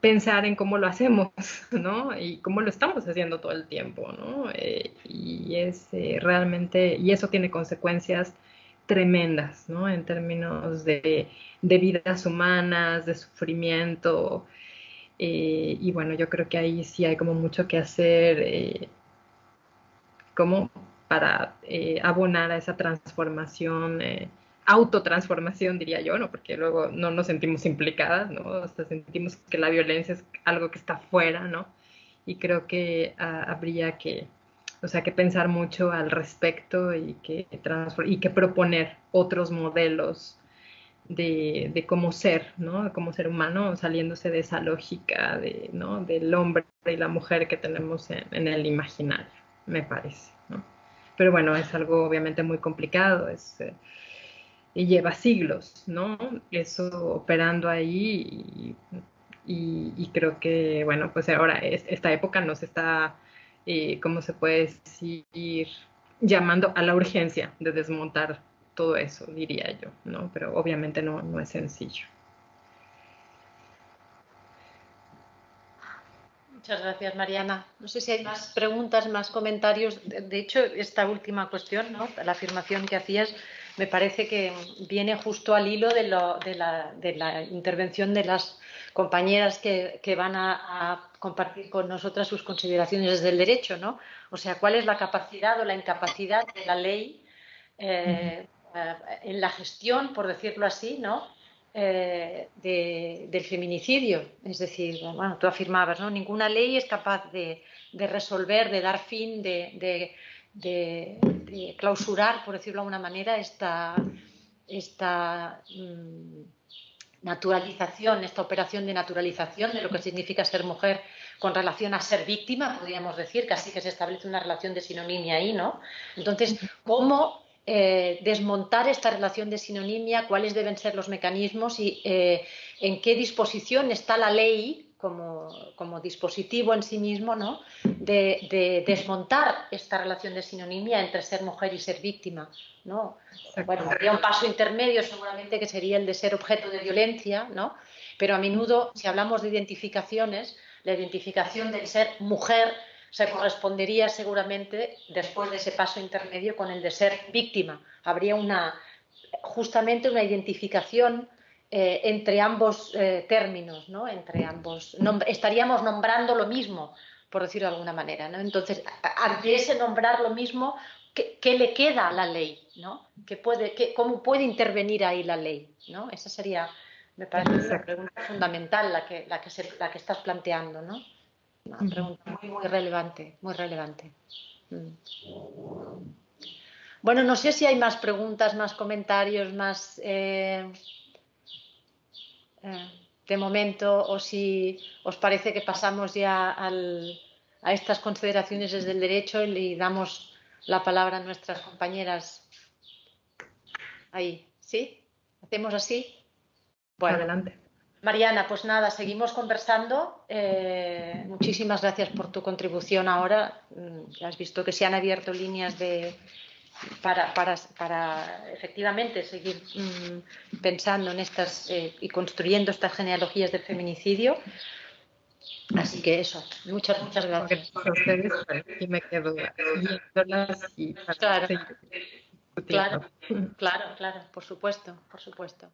pensar en cómo lo hacemos, ¿no? Y cómo lo estamos haciendo todo el tiempo, ¿no? Eh, y es realmente, y eso tiene consecuencias tremendas, ¿no? En términos de, vidas humanas, de sufrimiento. Eh, y bueno, yo creo que ahí sí hay como mucho que hacer, como para abonar a esa transformación autotransformación, diría yo, ¿no? Porque luego no nos sentimos implicadas, ¿no? O sea, sentimos que la violencia es algo que está fuera, ¿no? Y creo que ah, habría que, o sea, que pensar mucho al respecto y que, y que proponer otros modelos de, de, cómo ser, ¿no? De cómo ser humano, saliéndose de esa lógica de, ¿no? del hombre y la mujer que tenemos en, el imaginario, me parece, ¿no? Pero bueno, es algo obviamente muy complicado, es... Eh, y lleva siglos, ¿no? Eso operando ahí y, creo que, bueno, pues ahora esta época nos está, eh, ¿cómo se puede decir? Llamando a la urgencia de desmontar todo eso, diría yo, ¿no? Pero obviamente no, no es sencillo. Muchas gracias, Mariana. No sé si hay más preguntas, más comentarios. De hecho, esta última cuestión, ¿no? la afirmación que hacías, me parece que viene justo al hilo de, la, intervención de las compañeras que, van a, compartir con nosotras sus consideraciones desde el derecho, ¿no? O sea, cuál es la capacidad o la incapacidad de la ley eh, eh, en la gestión, por decirlo así, ¿no? Eh, del feminicidio. Es decir, bueno, tú afirmabas, ¿no? Ninguna ley es capaz de, resolver, de dar fin, de de, clausurar, por decirlo de alguna manera, esta, esta mm, naturalización, esta operación de naturalización de lo que significa ser mujer con relación a ser víctima, podríamos decir, casi que se establece una relación de sinonimia ahí, ¿no? Entonces, ¿cómo eh, desmontar esta relación de sinonimia? ¿Cuáles deben ser los mecanismos y eh, en qué disposición está la ley como, dispositivo en sí mismo, ¿no? De, desmontar esta relación de sinonimia entre ser mujer y ser víctima, ¿no? Bueno, habría un paso intermedio seguramente que sería el de ser objeto de violencia, ¿no? Pero a menudo, si hablamos de identificaciones, la identificación del ser mujer se correspondería seguramente después de ese paso intermedio con el de ser víctima. Habría una justamente una identificación eh, entre ambos eh, términos, ¿no? Entre ambos. estaríamos nombrando lo mismo, por decirlo de alguna manera, ¿no? Entonces, ante ese nombrar lo mismo, ¿qué, le queda a la ley, ¿no? ¿Qué puede, ¿Cómo puede intervenir ahí la ley, ¿no? Esa sería, me parece, una pregunta fundamental la que, la que, la que estás planteando, ¿no? Una pregunta muy, muy relevante, muy relevante. Mm. Bueno, no sé si hay más preguntas, más comentarios, más eh, de momento o si os parece que pasamos ya a estas consideraciones desde el derecho y damos la palabra a nuestras compañeras. Ahí, ¿sí? ¿Hacemos así? Bueno, adelante. Mariana, pues nada, seguimos conversando. Eh, muchísimas gracias por tu contribución ahora. Mm, ya has visto que se han abierto líneas de, para, para, efectivamente seguir mm, pensando en estas eh, y construyendo estas genealogías del feminicidio. Así que eso, muchas, muchas gracias. y me quedo claro, claro, claro, por supuesto, por supuesto.